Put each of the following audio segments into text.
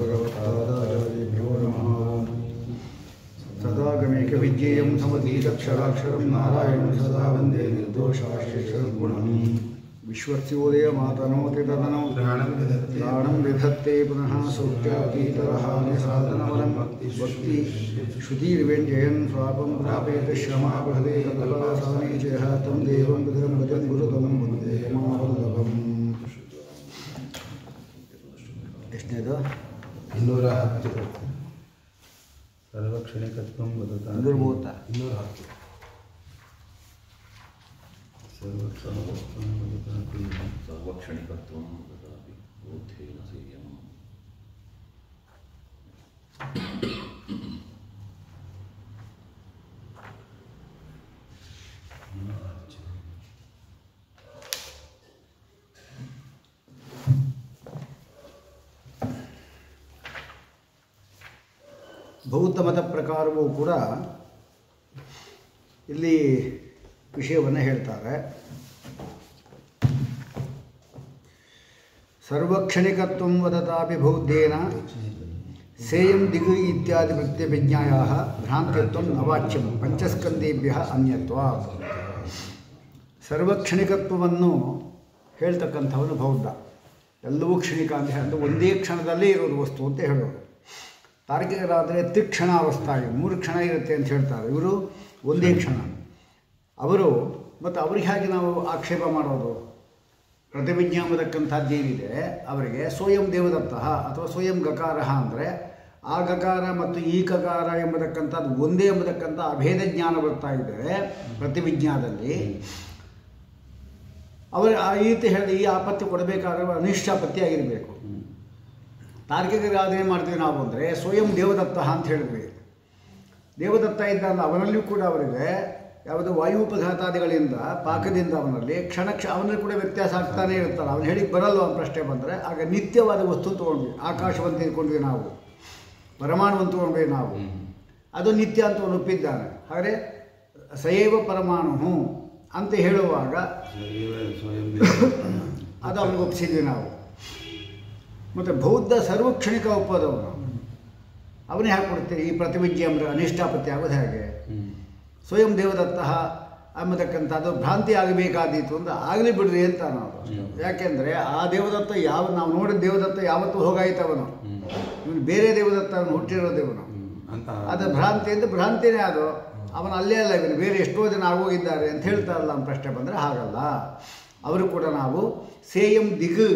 भगवत्पादाचार्येभ्यो नमः। सदागमेक विज्ञेयं समतीतक्षराक्षरं नारायणं सदा वंदे निर्दोषाशेषगुणं विश्वस्योदय मातनोति तदनं प्राणं विधत्ते पुनः सौक्त्यातीतरहानिसाधनवलं भक्ति श्रुतिर्व्यञ्जयन् स्वापं प्रापयति श्रमापहदे कपलासानीचयः तं देवं विधं भजन् ಇದು ಇನ್ನೂರ ಹತ್ತು ಸರ್ವಕ್ಷಣಿಕತ್ವ ಇನ್ನೂರ ಮೂವತ್ತ ಇನ್ನೂರ ಹತ್ತು ಸರ್ವಕ್ಷಣಿಕತ್ವ ಬುದ್ಧೇನ ಸೇಯಂ ಬೌದ್ಧ ಮತ ಪ್ರಕಾರವೂ ಕೂಡ ಇಲ್ಲಿ ವಿಷಯವನ್ನು ಹೇಳ್ತಾರೆ. ಸರ್ವಕ್ಷಣಿಕತ್ವ ವದತಾಪಿ ಬೌದ್ಧೇನ ಸೇಯಂ ದಿಗು ಇತ್ಯಾದಿ ಪ್ರತ್ಯಭಿಜ್ಞಾಯ ಭ್ರಾಂತಿತ್ವ ನವಾಚ್ಯಂ ಪಂಚಸ್ಕಂದೇಭ್ಯ ಅನ್ಯತ್ವ. ಸರ್ವಕ್ಷಣಿಕತ್ವವನ್ನು ಹೇಳ್ತಕ್ಕಂಥವನು ಬೌದ್ಧ. ಎಲ್ಲವೂ ಕ್ಷಣಿಕ ಅಂತ ಹೇಳಿದ್ರೆ ಒಂದೇ ಕ್ಷಣದಲ್ಲೇ ಇರೋದು ವಸ್ತು ಅಂತ ಹೇಳೋದು ತಾರ್ಕಿಕರಾದರೆ ತ್ರಿಕ್ಷಣಾವಸ್ಥಾ ಇದೆ ಮೂರು ಕ್ಷಣ ಇರುತ್ತೆ ಅಂತ ಹೇಳ್ತಾರೆ. ಇವರು ಒಂದೇ ಕ್ಷಣ. ಅವರು, ಮತ್ತು ಅವ್ರಿಗೆ ಹೇಗೆ ನಾವು ಆಕ್ಷೇಪ ಮಾಡೋದು? ಪ್ರತಿವಿಜ್ಞಾ ಎಂಬತಕ್ಕಂಥದ್ದು ಏನಿದೆ? ಅವರಿಗೆ ಸ್ವಯಂ ದೇವದತ್ತ ಅಥವಾ ಸ್ವಯಂ ಗಕಾರ ಅಂದರೆ ಆ ಗಕಾರ ಮತ್ತು ಈ ಗಕಾರ ಎಂಬತಕ್ಕಂಥದ್ದು ಒಂದೇ ಎಂಬತಕ್ಕಂಥ ಅಭೇದ ಜ್ಞಾನ ಬರ್ತಾ ಇದೆ ಪ್ರತಿವಿಜ್ಞಾದಲ್ಲಿ ಅವರು ಆ ರೀತಿ ಹೇಳಿ ಈ ಆಪತ್ತಿ ಕೊಡಬೇಕಾದ್ರೆ ಅನಿಷ್ಟಾಪತ್ತಿ ಆಗಿರಬೇಕು. ತಾರ್ಕಿಕರಾದ್ರೆ ಏನು ಮಾಡ್ತೀವಿ ನಾವು ಅಂದರೆ ಸ್ವಯಂ ದೇವದತ್ತ ಅಂತ ಹೇಳಿದ್ವಿ ದೇವದತ್ತ ಇದ್ದ ಅವನಲ್ಲಿಯೂ ಕೂಡ ಅವರಿಗೆ ಯಾವುದು ವಾಯುಪಘಾತಾದಿಗಳಿಂದ ಪಾಕದಿಂದ ಅವನಲ್ಲಿ ಕ್ಷಣ ಕ್ಷ ಅವನಲ್ಲಿ ಕೂಡ ವ್ಯತ್ಯಾಸ ಆಗ್ತಾನೆ ಇರ್ತಾರೆ ಅವನು ಹೇಳಿಕ್ಕೆ ಬರಲ್ಲ ಅವನ ಪ್ರಶ್ನೆ ಬಂದರೆ ಆಗ ನಿತ್ಯವಾದ ವಸ್ತು ತೊಗೊಂಡ್ವಿ. ಆಕಾಶವನ್ನು ತಿಳ್ಕೊಂಡ್ವಿ ನಾವು. ಪರಮಾಣುವನ್ನು ತೊಗೊಂಡ್ವಿ ನಾವು. ಅದು ನಿತ್ಯ ಅಂತ ಅವನು ಒಪ್ಪಿದ್ದಾನೆ. ಹಾಗೆ ಸಯೈವ ಪರಮಾಣು ಅಂತ ಹೇಳುವಾಗ ಸ್ವಯಂ ಅದು ಅವನಿಗೆ ಒಪ್ಪಿಸಿದ್ವಿ ನಾವು. ಮತ್ತು ಬೌದ್ಧ ಸರ್ವಕ್ಷಣಿಕ ಒಪ್ಪದವನು. ಅವನೇ ಹಾಕಿ ಕೊಡ್ತೀರಿ ಈ ಪ್ರತಿವಿಜ್ಞೆ ಅಂದರೆ ಅನಿಷ್ಟಾಪತ್ತಿ ಆಗೋದು ಹೇಗೆ? ಸ್ವಯಂ ದೇವದತ್ತ ಅಂಬತಕ್ಕಂಥದ್ದು ಭ್ರಾಂತಿ ಆಗಬೇಕಾದೀತು ಅಂತ ಆಗಲಿ ಬಿಡ್ರಿ ಅಂತ ನಾವು. ಯಾಕೆಂದರೆ ಆ ದೇವದತ್ತ ಯಾವ ನಾವು ನೋಡಿದ ದೇವದತ್ತ ಯಾವತ್ತೂ ಹೋಗಾಯ್ತವನು ಇವನು ಬೇರೆ ದೇವದತ್ತ ಅವನು ಹುಟ್ಟಿರೋ ದೇವನು ಅದು ಭ್ರಾಂತಿ ಅಂತ ಭ್ರಾಂತಿನೇ ಅದು. ಅವನು ಅಲ್ಲೇ ಅಲ್ಲ ಇವನು ಬೇರೆ ಎಷ್ಟೋ ಜನ ಆಗೋಗಿದ್ದಾರೆ ಅಂತ ಹೇಳ್ತಾರಲ್ಲ ನಮ್ಮ ಪ್ರಶ್ನೆ ಬಂದರೆ ಹಾಗಲ್ಲ. ಅವರು ಕೂಡ ನಾವು ಸೇಯಂ ದಿಗ್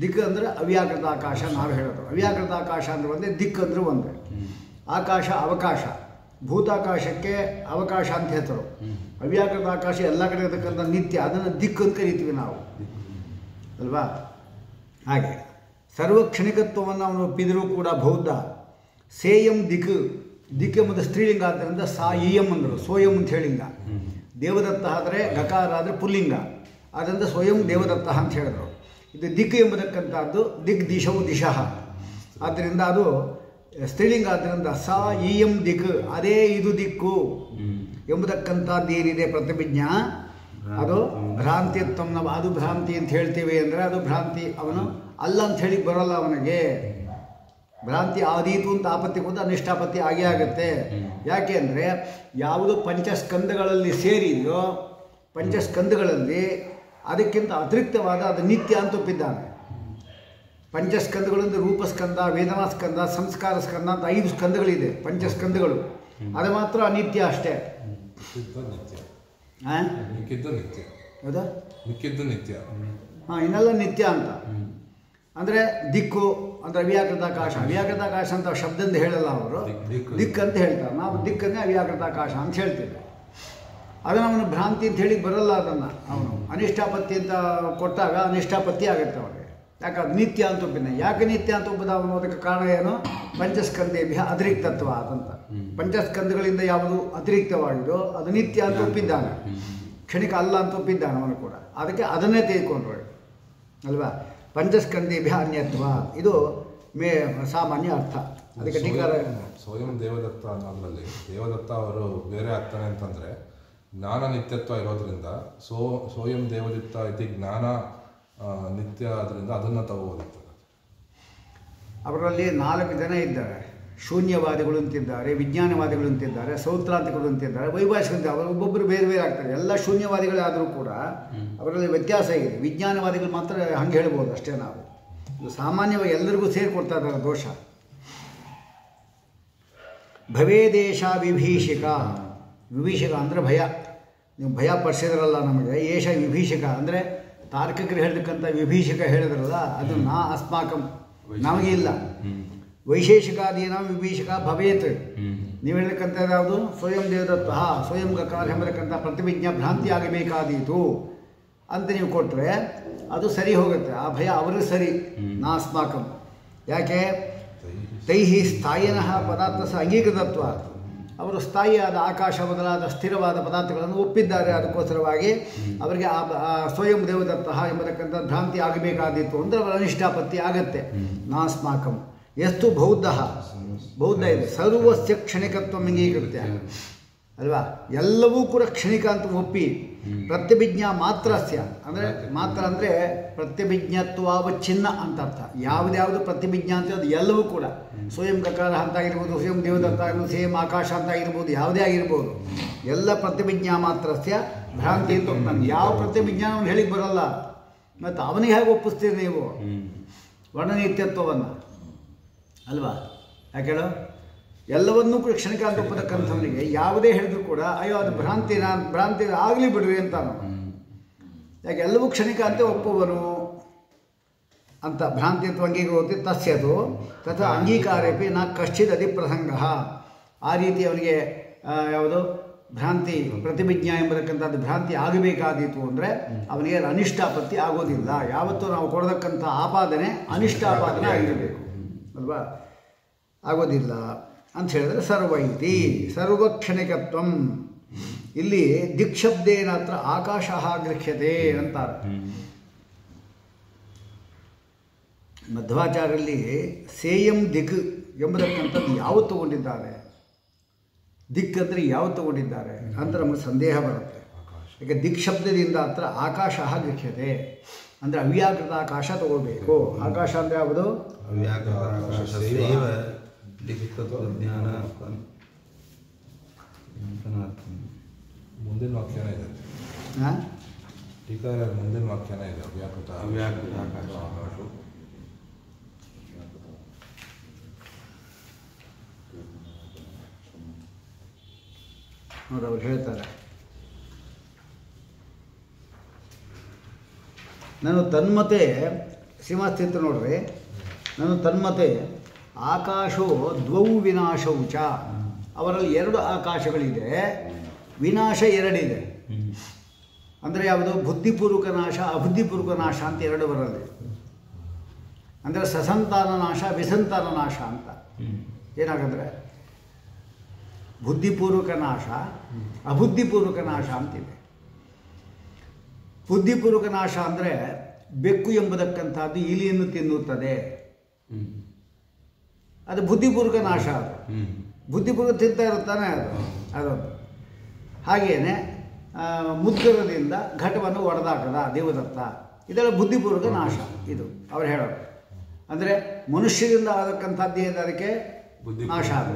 ದಿಕ್ ಅಂದರೆ ಅವ್ಯಾಕೃತ ಆಕಾಶ ನಾವು ಹೇಳೋದು. ಅವ್ಯಾಕೃತ ಆಕಾಶ ಅಂದರೆ ಒಂದೇ ದಿಕ್ ಅಂದರೆ ಒಂದೇ. ಆಕಾಶ ಅವಕಾಶ. ಭೂತಾಕಾಶಕ್ಕೆ ಅವಕಾಶ ಅಂತ ಹೇಳ್ತಾರೆ. ಅವ್ಯಾಕೃತ ಆಕಾಶ ಎಲ್ಲ ಕಡೆ ಇರತಕ್ಕಂಥ ನಿತ್ಯ ಅದನ್ನು ದಿಕ್ ಅಂತ ಕರಿತೀವಿ ನಾವು. ಅಲ್ವಾ? ಹಾಗೆ. ಸರ್ವಕ್ಷಣಿಕತ್ವವನ್ನು ಅವನು ಒಪ್ಪಿದರೂ ಕೂಡ ಬೌದ್ಧ ಸೇಯಂ ದಿಕ್ ದಿಕ್ ಎಂಬುದು ಸ್ತ್ರೀಲಿಂಗ ಆದ್ದರಿಂದ ಸಾ ಇಯಂ ಅಂದರು ಸ್ವಯಂ ಅಂತ ಹೇಳಿಂಗ. ದೇವದತ್ತ ಆದರೆ ಗಕಾರ ಆದರೆ ಪುಲ್ಲಿಂಗ. ಆದ್ದರಿಂದ ಸ್ವಯಂ ದೇವದತ್ತ ಅಂತ ಹೇಳಿದರು. ಇದು ದಿಕ್ ಎಂಬತಕ್ಕಂಥದ್ದು ದಿಕ್ ದಿಶವು ದಿಶಃ. ಆದ್ದರಿಂದ ಅದು ಸ್ತ್ರೀಲಿಂಗ ಆದ್ದರಿಂದ ಸ ಇ ಎಂ ದಿಕ್ ಅದೇ ಇದು ದಿಕ್ಕು ಎಂಬುದಕ್ಕಂಥದ್ದು ಏನಿದೆ ಪ್ರತಿಭಿಜ್ಞಾ ಅದು ಭ್ರಾಂತಿತ್ವ ನಮ್ಮ ಅದು ಭ್ರಾಂತಿ ಅಂತ ಹೇಳ್ತೀವಿ ಅಂದರೆ ಅದು ಭ್ರಾಂತಿ ಅವನು ಅಲ್ಲ ಅಂತ ಹೇಳಿ ಬರಲ್ಲ ಅವನಿಗೆ. ಭ್ರಾಂತಿ ಆದೀತು ಅಂತ ಆಪತ್ತಿ ಕೂಡ ಅನಿಷ್ಟಾಪತ್ತಿ ಆಗೇ ಆಗುತ್ತೆ. ಯಾಕೆ ಅಂದರೆ ಯಾವುದು ಪಂಚಸ್ಕಂದಗಳಲ್ಲಿ ಸೇರಿದೆಯೋ ಪಂಚಸ್ಕಂದಗಳಲ್ಲಿ ಅದಕ್ಕಿಂತ ಅತಿರಿಕ್ತವಾದ ಅದು ನಿತ್ಯ ಅಂತ ಒಪ್ಪಿದ್ದಾನೆ. ಪಂಚಸ್ಕಂದಗಳಿಂದ ರೂಪಸ್ಕಂದ ವೇದನಾ ಸ್ಕಂದ ಸಂಸ್ಕಾರ ಸ್ಕಂದ ಅಂತ ಐದು ಸ್ಕಂದಗಳಿದೆ ಪಂಚಸ್ಕಂದಗಳು ಅದು ಮಾತ್ರ ಅನಿತ್ಯ ಅಷ್ಟೇ. ನಿತ್ಯ. ಹೌದಾ? ಮಿಕ್ಕಿದ್ದು ನಿತ್ಯ. ಹಾಂ ಇನ್ನೆಲ್ಲ ನಿತ್ಯ ಅಂತ. ಅಂದರೆ ದಿಕ್ಕು ಅಂದರೆ ಅವ್ಯಾಕೃತಾಕಾಶ. ಅವ್ಯಾಕೃತಾಕಾಶ ಅಂತ ಶಬ್ದ ಹೇಳಲ್ಲ ಅವರು. ದಿಕ್- ದಿಕ್ಕು. ದಿಕ್ ಅಂತ ಹೇಳ್ತಾರೆ. ನಾವು ದಿಕ್ಕನ್ನೇ ಅವ್ಯಾಕೃತಾಕಾಶ ಅಂತ ಹೇಳ್ತೀವಿ. ಅದನ್ನು ಅವನು ಭ್ರಾಂತಿ ಅಂತ ಹೇಳಿ ಬರಲ್ಲ ಅದನ್ನು. ಅವನು ಅನಿಷ್ಟಾಪತ್ತಿ ಅಂತ ಕೊಟ್ಟಾಗ ಅನಿಷ್ಟಾಪತ್ತಿ ಆಗುತ್ತೆ ಅವನಿಗೆ. ಯಾಕೆ ಅದು ನಿತ್ಯ ಅಂತ ಒಪ್ಪಿನ ಯಾಕೆ ನಿತ್ಯ ಅಂತ ಒಬ್ಬದ ಅವನು ಅದಕ್ಕೆ ಕಾರಣ ಏನು? ಪಂಚಸ್ಕಂದೇಭ್ಯ ಅತಿರಿಕ್ತತ್ವ ಅದಂತ ಪಂಚಸ್ಕಂದಗಳಿಂದ ಯಾವುದು ಅತಿರಿಕ್ತವಾಗಿದೋ ಅದು ನಿತ್ಯ ಅಂತ ಒಪ್ಪಿದ್ದಾನೆ. ಕ್ಷಣಿಕ ಅಲ್ಲ ಅಂತ ಒಪ್ಪಿದ್ದಾನೆ ಅವನು ಕೂಡ. ಅದಕ್ಕೆ ಅದನ್ನೇ ತೆಗೆದುಕೊಂಡ್ರು ಅಲ್ವಾ? ಪಂಚಸ್ಕಂದೇಭ್ಯ ಅನ್ಯತ್ವ. ಇದು ಮೇ ಸಾಮಾನ್ಯ ಅರ್ಥ. ಅದಕ್ಕೆ ಸ್ವಯಂ ದೇವದತ್ತ ಅನ್ನೋದ್ರಲ್ಲಿ ದೇವದತ್ತ ಅವರು ಬೇರೆ ಆಗ್ತಾನೆ ಅಂತಂದ್ರೆ ಜ್ಞಾನ ನಿತ್ಯತ್ವ ಇರೋದ್ರಿಂದ, ಸೋ ಸ್ವಯಂ ದೇವದಿತ್ತ ಇತಿ ಜ್ಞಾನ ನಿತ್ಯ ಆದ್ರಿಂದ ಅದನ್ನ ತಗೋಬೋದಿತ್ತು ಅವರಲ್ಲಿ ನಾಲ್ಕು ಜನ ಇದ್ದಾರೆ. ಶೂನ್ಯವಾದಿಗಳು ಅಂತಿದ್ದಾರೆ, ವಿಜ್ಞಾನವಾದಿಗಳು ಅಂತಿದ್ದಾರೆ ಸೌತ್ರಾಂತಿಗಳು ಅಂತಿದ್ದಾರೆ ವೈಭಾಷಿಕ ಅಂತ ಅವರು ಒಬ್ಬೊಬ್ಬರು ಬೇರೆ ಬೇರೆ ಆಗ್ತಾರೆ. ಎಲ್ಲ ಶೂನ್ಯವಾದಿಗಳಾದರೂ ಕೂಡ ಅವರಲ್ಲಿ ವ್ಯತ್ಯಾಸ ಇದೆ. ವಿಜ್ಞಾನವಾದಿಗಳು ಮಾತ್ರ ಹಂಗೆ ಹೇಳ್ಬೋದು ಅಷ್ಟೇ ನಾವು. ಇದು ಸಾಮಾನ್ಯವಾಗಿ ಎಲ್ಲರಿಗೂ ಸೇರಿಕೊಡ್ತಾ ಇದ್ದಾರೆ ದೋಷ. ಭವೇದೇಶ ವಿಭೀಷಿಕ. ವಿಭೀಷಿಕ ಅಂದರೆ ಭಯ. ನೀವು ಭಯ ಪಡಿಸಿದ್ರಲ್ಲ ನಮಗೆ ಏಷ ವಿಭೀಷಕ ಅಂದರೆ ತಾರ್ಕಿಕರು ಹೇಳ್ತಕ್ಕಂಥ ವಿಭೀಷಕ ಹೇಳಿದ್ರಲ್ಲ ಅದು ನಾ ಅಸ್ಮಾಕಂ. ನಮಗೆ ಇಲ್ಲ. ವೈಶೇಷಿಕಾದೀನ ವಿಭೀಷಕ ಭವೇತ್. ನೀವು ಹೇಳ್ತಕ್ಕಂಥದ್ದು ಯಾವುದು? ಸ್ವಯಂ ದೇವದತ್ವ ಸ್ವಯಂ ಗಕಾರ ಎಂಬತಕ್ಕಂಥ ಪ್ರತಿವಿಜ್ಞಾ ಭ್ರಾಂತಿ ಆಗಬೇಕಾದೀತು ಅಂತ ನೀವು ಕೊಟ್ಟರೆ ಅದು ಸರಿ ಹೋಗುತ್ತೆ. ಆ ಭಯ ಅವರು ಸರಿ. ನಾ ಅಸ್ಮಾಕಂ. ಯಾಕೆ? ತೈಹಿ. ಸ್ಥಾಯಿನಃ ಪದಾರ್ಥ ಸಹ ಅಂಗೀಕೃತತ್ವ. ಅವರು ಸ್ಥಾಯಿಯಾದ ಆಕಾಶ ಮೊದಲಾದ ಸ್ಥಿರವಾದ ಪದಾರ್ಥಗಳನ್ನು ಒಪ್ಪಿದ್ದಾರೆ. ಅದಕ್ಕೋಸ್ಕರವಾಗಿ ಅವರಿಗೆ ಆ ಸ್ವಯಂ ದೇವದತ್ತ ಎಂಬತಕ್ಕಂಥ ಭ್ರಾಂತಿ ಆಗಬೇಕಾದಿತ್ತು ಅಂದರೆ ಅವರ ಅನಿಷ್ಟಾಪತ್ತಿ ಆಗತ್ತೆ. ನಾಸ್ಮಾಕಂ. ಎಷ್ಟು ಬೌದ್ಧ. ಬೌದ್ಧ ಇದೆ. ಸರ್ವಸ್ಯ ಕ್ಷಣಿಕತ್ವ ಅಂಗೀಕೃತ್ಯ. ಅಲ್ವಾ? ಎಲ್ಲವೂ ಕೂಡ ಕ್ಷಣಿಕ ಅಂತ ಒಪ್ಪಿ ಪ್ರತ್ಯಭಿಜ್ಞಾ ಮಾತ್ರಸ್ಯ. ಅಂದರೆ ಮಾತ್ರ ಅಂದರೆ ಪ್ರತ್ಯಭಿಜ್ಞತ್ವಾವಚ್ಛಿನ್ನ ಅಂತ ಅರ್ಥ. ಯಾವುದ್ಯಾವುದು ಪ್ರತಿಭಿಜ್ಞಾ ಅಂತ ಅದು ಎಲ್ಲವೂ ಕೂಡ. ಸ್ವಯಂ ಕಕಾರ ಅಂತ ಆಗಿರ್ಬೋದು, ಸ್ವಯಂ ದೇವದತ್ತ ಆಗಿರ್ಬೋದು, ಸ್ವಯಂ ಆಕಾಶ ಅಂತ ಆಗಿರ್ಬೋದು, ಯಾವುದೇ ಆಗಿರ್ಬೋದು, ಎಲ್ಲ ಪ್ರತಿಭಿಜ್ಞಾ ಮಾತ್ರಸ್ಯ ಭ್ರಾಂತಿ ಅಂತ ನಾನು ಯಾವ ಪ್ರತಿಭಿಜ್ಞಾನವನ್ನು ಹೇಳಿಕ್ಕೆ ಬರಲ್ಲ. ಮತ್ತು ಅವನಿಗೆ ಹೇಗೆ ಒಪ್ಪಿಸ್ತೀರಿ ನೀವು? ವರ್ಣನಿತ್ಯತ್ವವನ್ನು. ಅಲ್ವಾ? ಯಾಕೆ ಹೇಳು? ಎಲ್ಲವನ್ನೂ ಕೂಡ ಕ್ಷಣಿಕ ಅಂತ ಒಪ್ಪತಕ್ಕಂಥವನಿಗೆ. ಯಾವುದೇ ಹೇಳಿದ್ರು ಕೂಡ, ಅಯ್ಯೋ, ಅದು ಭ್ರಾಂತಿ ನಾನು ಭ್ರಾಂತಿ ಆಗಲಿ ಬಿಡ್ರಿ ಅಂತ ಯಾಕೆ, ಎಲ್ಲವೂ ಕ್ಷಣಿಕ ಅಂತ ಒಪ್ಪುವನು ಅಂತ ಭ್ರಾಂತಿ ಅಥವಾ ಅಂಗೀಕೃತಿ ತಸ್ಯದು ತಥಾ ಅಂಗೀಕಾರೇಪಿ ನಾ ಕಶ್ಚಿತ್ ಅಧಿಪ್ರಸಂಗ ಆ ರೀತಿ ಅವನಿಗೆ ಯಾವುದು? ಭ್ರಾಂತಿ ಪ್ರತಿಭಿಜ್ಞಾ ಎಂಬತಕ್ಕಂಥದ್ದು ಭ್ರಾಂತಿ ಆಗಬೇಕಾದೀತು ಅಂದರೆ ಅವನಿಗೆ ಅನಿಷ್ಟಾಪತ್ತಿ ಆಗೋದಿಲ್ಲ. ಯಾವತ್ತೂ ನಾವು ಕೊಡತಕ್ಕಂಥ ಆಪಾದನೆ ಅನಿಷ್ಟಾಪಾದನೆ ಆಗಿರಬೇಕು. ಅಲ್ವಾ? ಆಗೋದಿಲ್ಲ. ಅಂತ ಹೇಳಿದ್ರೆ ಸರ್ವೈತಿ ಸರ್ವಕ್ಷಣಿಕತ್ವಂ. ಇಲ್ಲಿ ದಿಕ್ಶಬ್ದೇನತ್ರ ಆಕಾಶ ಗೃಹ್ಯತೆ ಅಂತಾರೆ. ಮಧ್ವಾಚಾರ್ಯಲ್ಲಿ ಸೇಯಂ ದಿಗ್ ಎಂಬತಕ್ಕಂಥದ್ದು ಯಾವ ತಗೊಂಡಿದ್ದಾರೆ? ದಿಕ್ ಅಂದರೆ ಯಾವ ತಗೊಂಡಿದ್ದಾರೆ? ಅಂತ ನಮಗೆ ಸಂದೇಹ ಬರುತ್ತೆ. ಈಗ ದಿಕ್ ಶಬ್ದದಿಂದ ಹತ್ರ ಆಕಾಶ ಗೃಹ್ಯತೆ ಅಂದರೆ ಅವ್ಯಾಕೃತ ಆಕಾಶ ತಗೋಬೇಕು. ಆಕಾಶ ಅಂದರೆ ಯಾವುದು? ಮುಂದಿನ ವಾಕ್ಯನೇ ಇದೆ. ಮುಂದಿನ ವಾಕ್ಯನೇ ಇದೆ ಅವ್ಯಾಕೃತ ಅವ್ಯಾಕೃತಾಕಾಶ ನೋಡಿ ಅವ್ರು ಹೇಳ್ತಾರೆ. ನಾನು ತನ್ಮತೆ ಶ್ರೀಮಾಸ್ತಿತ್ತು ನೋಡ್ರಿ. ನಾನು ತನ್ಮತೆ, ಆಕಾಶೋ ದ್ವೌ ವಿನಾಶವು ಚ ಅವರಲ್ಲಿ ಎರಡು ಆಕಾಶಗಳಿದೆ. ವಿನಾಶ ಎರಡಿದೆ. ಅಂದರೆ ಯಾವುದು? ಬುದ್ಧಿಪೂರ್ವಕ ನಾಶ, ಅಬುದ್ಧಿಪೂರ್ವಕ ನಾಶ ಅಂತ ಎರಡು ಬರಲಿ. ಅಂದರೆ ಸಸಂತಾನ ನಾಶ, ವಿಸಂತಾನ ನಾಶ ಅಂತ. ಏನಾಗಂದ್ರೆ ಬುದ್ಧಿಪೂರ್ವಕ ನಾಶ ಅಬುದ್ಧಿಪೂರ್ವಕ ನಾಶ ಅಂತಿದೆ. ಬುದ್ಧಿಪೂರ್ವಕ ನಾಶ ಅಂದರೆ ಬೆಕ್ಕು ಎಂಬುದಕ್ಕಂಥದ್ದು ಇಲಿಯನ್ನು ತಿನ್ನುತ್ತದೆ. ಅದು ಬುದ್ಧಿಪೂರ್ವಕ ನಾಶ ಅದು. ಬುದ್ಧಿಪೂರ್ವಕ ತಿಂತಾ ಇರುತ್ತಾನೆ ಅದು. ಅದೊಂದು. ಹಾಗೆಯೇ ಮುದ್ಗರದಿಂದ ಘಟವನ್ನು ಒಡೆದಾಕದ ದೇವದತ್ತ. ಇದೆಲ್ಲ ಬುದ್ಧಿಪೂರ್ವಕ ನಾಶ ಇದು ಅವ್ರು ಹೇಳೋದು. ಅಂದರೆ ಮನುಷ್ಯರಿಂದ ಆಗತಕ್ಕಂಥದ್ದು ಏನು ಅದಕ್ಕೆ? ನಾಶ ಅದು.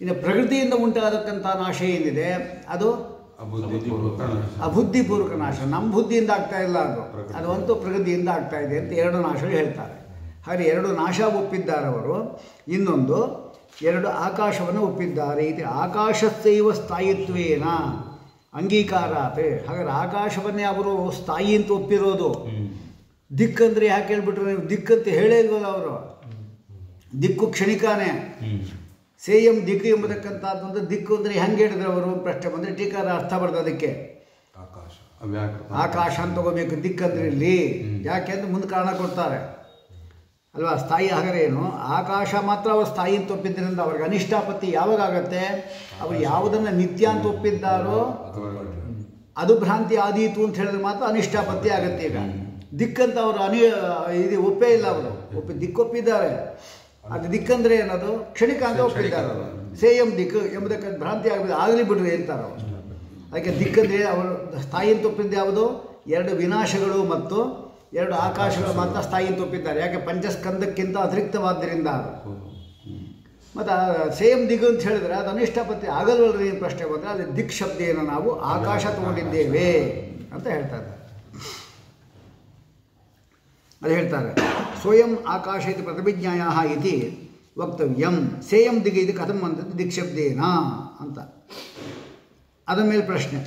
ಇನ್ನು ಪ್ರಕೃತಿಯಿಂದ ಉಂಟಾಗತಕ್ಕಂಥ ನಾಶ ಏನಿದೆ? ಅದು ಅಬುದ್ಧಿಪೂರ್ವಕ ನಾಶ. ನಮ್ಮ ಬುದ್ಧಿಯಿಂದ ಆಗ್ತಾ ಇಲ್ಲ ಅದು. ಅದು ಅಂತೂ ಪ್ರಗತಿಯಿಂದ ಆಗ್ತಾ ಇದೆ ಅಂತ ಎರಡು ನಾಶಗಳು ಹೇಳ್ತಾರೆ. ಹಾಗೆ ಎರಡು ನಾಶ ಒಪ್ಪಿದ್ದಾರೆ ಅವರು ಇನ್ನೊಂದು ಎರಡು ಆಕಾಶವನ್ನು ಒಪ್ಪಿದ್ದಾರೆ. ಇದು ಆಕಾಶಸ್ಥೈವ ಸ್ಥಾಯಿತ್ವೇನ. ಅಂಗೀಕಾರಾತೆ. ಹಾಗಾದ್ರೆ ಆಕಾಶವನ್ನೇ ಅವರು ಸ್ಥಾಯಿ ಅಂತ ಒಪ್ಪಿರೋದು. ದಿಕ್ಕಂದ್ರೆ ಯಾಕೆ ಹೇಳ್ಬಿಟ್ರು ನೀವು? ದಿಕ್ಕಂತ ಹೇಳೇ ಇಲ್ವಲ್ಲ ಅವರು? ದಿಕ್ಕು ಕ್ಷಣಿಕಾನೇ. ಸೇಯಂ ದಿಕ್ಕು ಎಂಬತಕ್ಕಂಥದ್ದು ಅಂದ್ರೆ ದಿಕ್ಕು ಅಂದರೆ ಹೆಂಗೆ ಹೇಳಿದ್ರು ಅವರು? ಪ್ರಶ್ನೆ ಬಂದರೆ ಟೀಕಾರ ಅರ್ಥ ಬರ್ತದೆ ಅದಕ್ಕೆ. ಆಕಾಶ ಆಕಾಶ ಅಂತ ತಗೋಬೇಕು ದಿಕ್ಕಂದ್ರೆ ಇಲ್ಲಿ. ಯಾಕೆ ಯಾಕೆಂದ್ರೆ ಮುಂದೆ ಕಾರಣ ಕೊಡ್ತಾರೆ. ಅಲ್ವಾ? ಸ್ಥಾಯಿ ಹಾಗಾದ್ರೆ ಏನು? ಆಕಾಶ ಮಾತ್ರ ಅವರು ಸ್ಥಾಯಿ ಅಂತ ಒಪ್ಪಿದ್ದರಿಂದ ಅವ್ರಿಗೆ ಅನಿಷ್ಟಾಪತ್ತಿ ಯಾವಾಗ ಆಗತ್ತೆ? ಅವರು ಯಾವುದನ್ನು ನಿತ್ಯ ಅಂತ ಒಪ್ಪಿದ್ದಾರೋ? ಅದು ಭ್ರಾಂತಿ ಆದೀತು ಅಂತ ಹೇಳಿದ್ರೆ ಮಾತ್ರ ಅನಿಷ್ಟಾಪತ್ತಿ ಆಗುತ್ತೆ ಈಗ. ದಿಕ್ಕಂತ ಅವರು ಅನಿ ಇದು ಒಪ್ಪೇ ಇಲ್ಲ ಅವರು. ಒಪ್ಪಿ ದಿಕ್ಕೊಪ್ಪಿದ್ದಾರೆ ಅದು ದಿಕ್ಕಂದ್ರೆ ಏನದು? ಕ್ಷಣಿಕ ಅಂತ ಒಪ್ಪಿದ್ದಾರೆ ಅವರು ಸೇಯಂ ದಿಕ್ಕು ಎಂಬುದಕ್ಕೆ ಭ್ರಾಂತಿ ಆಗಬೇಕು ಆಗಲಿ ಬಿಡ್ರಿ ಅಂತಾರೆ ಅವರು ಅದಕ್ಕೆ ದಿಕ್ಕಂದ್ರೆ ಅವರು ಸ್ಥಾಯಿ ಅಂತ ಒಪ್ಪಿದ್ದು ಯಾವುದು? ಎರಡು ವಿನಾಶಗಳು ಮತ್ತು ಎರಡು ಆಕಾಶಗಳು ಮಾತ್ರ ಸ್ಥಾಯಿ ಅಂತ ಒಪ್ಪಿದ್ದಾರೆ ಯಾಕೆ? ಪಂಚಸ್ಕಂದಕ್ಕಿಂತ ಅತಿರಿಕ್ತವಾದ್ದರಿಂದ. ಮತ್ತು ಸೇಮ್ ದಿಗ್ ಅಂತ ಹೇಳಿದ್ರೆ ಅದು ಅನಿಷ್ಟಪತಿ ಆಗಲ್ವಲ್ರಿ ಏನು ಪ್ರಶ್ನೆ ಬಂದರೆ ಅಲ್ಲಿ ದಿಕ್ ಶಬ್ದೇನ ನಾವು ಆಕಾಶ ತಗೊಂಡಿದ್ದೇವೆ ಅಂತ ಹೇಳ್ತಾರೆ. ಅದು ಹೇಳ್ತಾರೆ. ಸ್ವಯಂ ಆಕಾಶ ಇದು ಪ್ರತಿಭಿಜ್ಞಾಯ ಇತಿ ವಕ್ತವ್ಯಂ. ಸೇಯಂ ದಿಗ ಇದು ಕಥಂ ಅಂತ ದಿಕ್ಶಬ್ದೇನ ಅಂತ. ಅದ ಮೇಲೆ ಪ್ರಶ್ನೆ.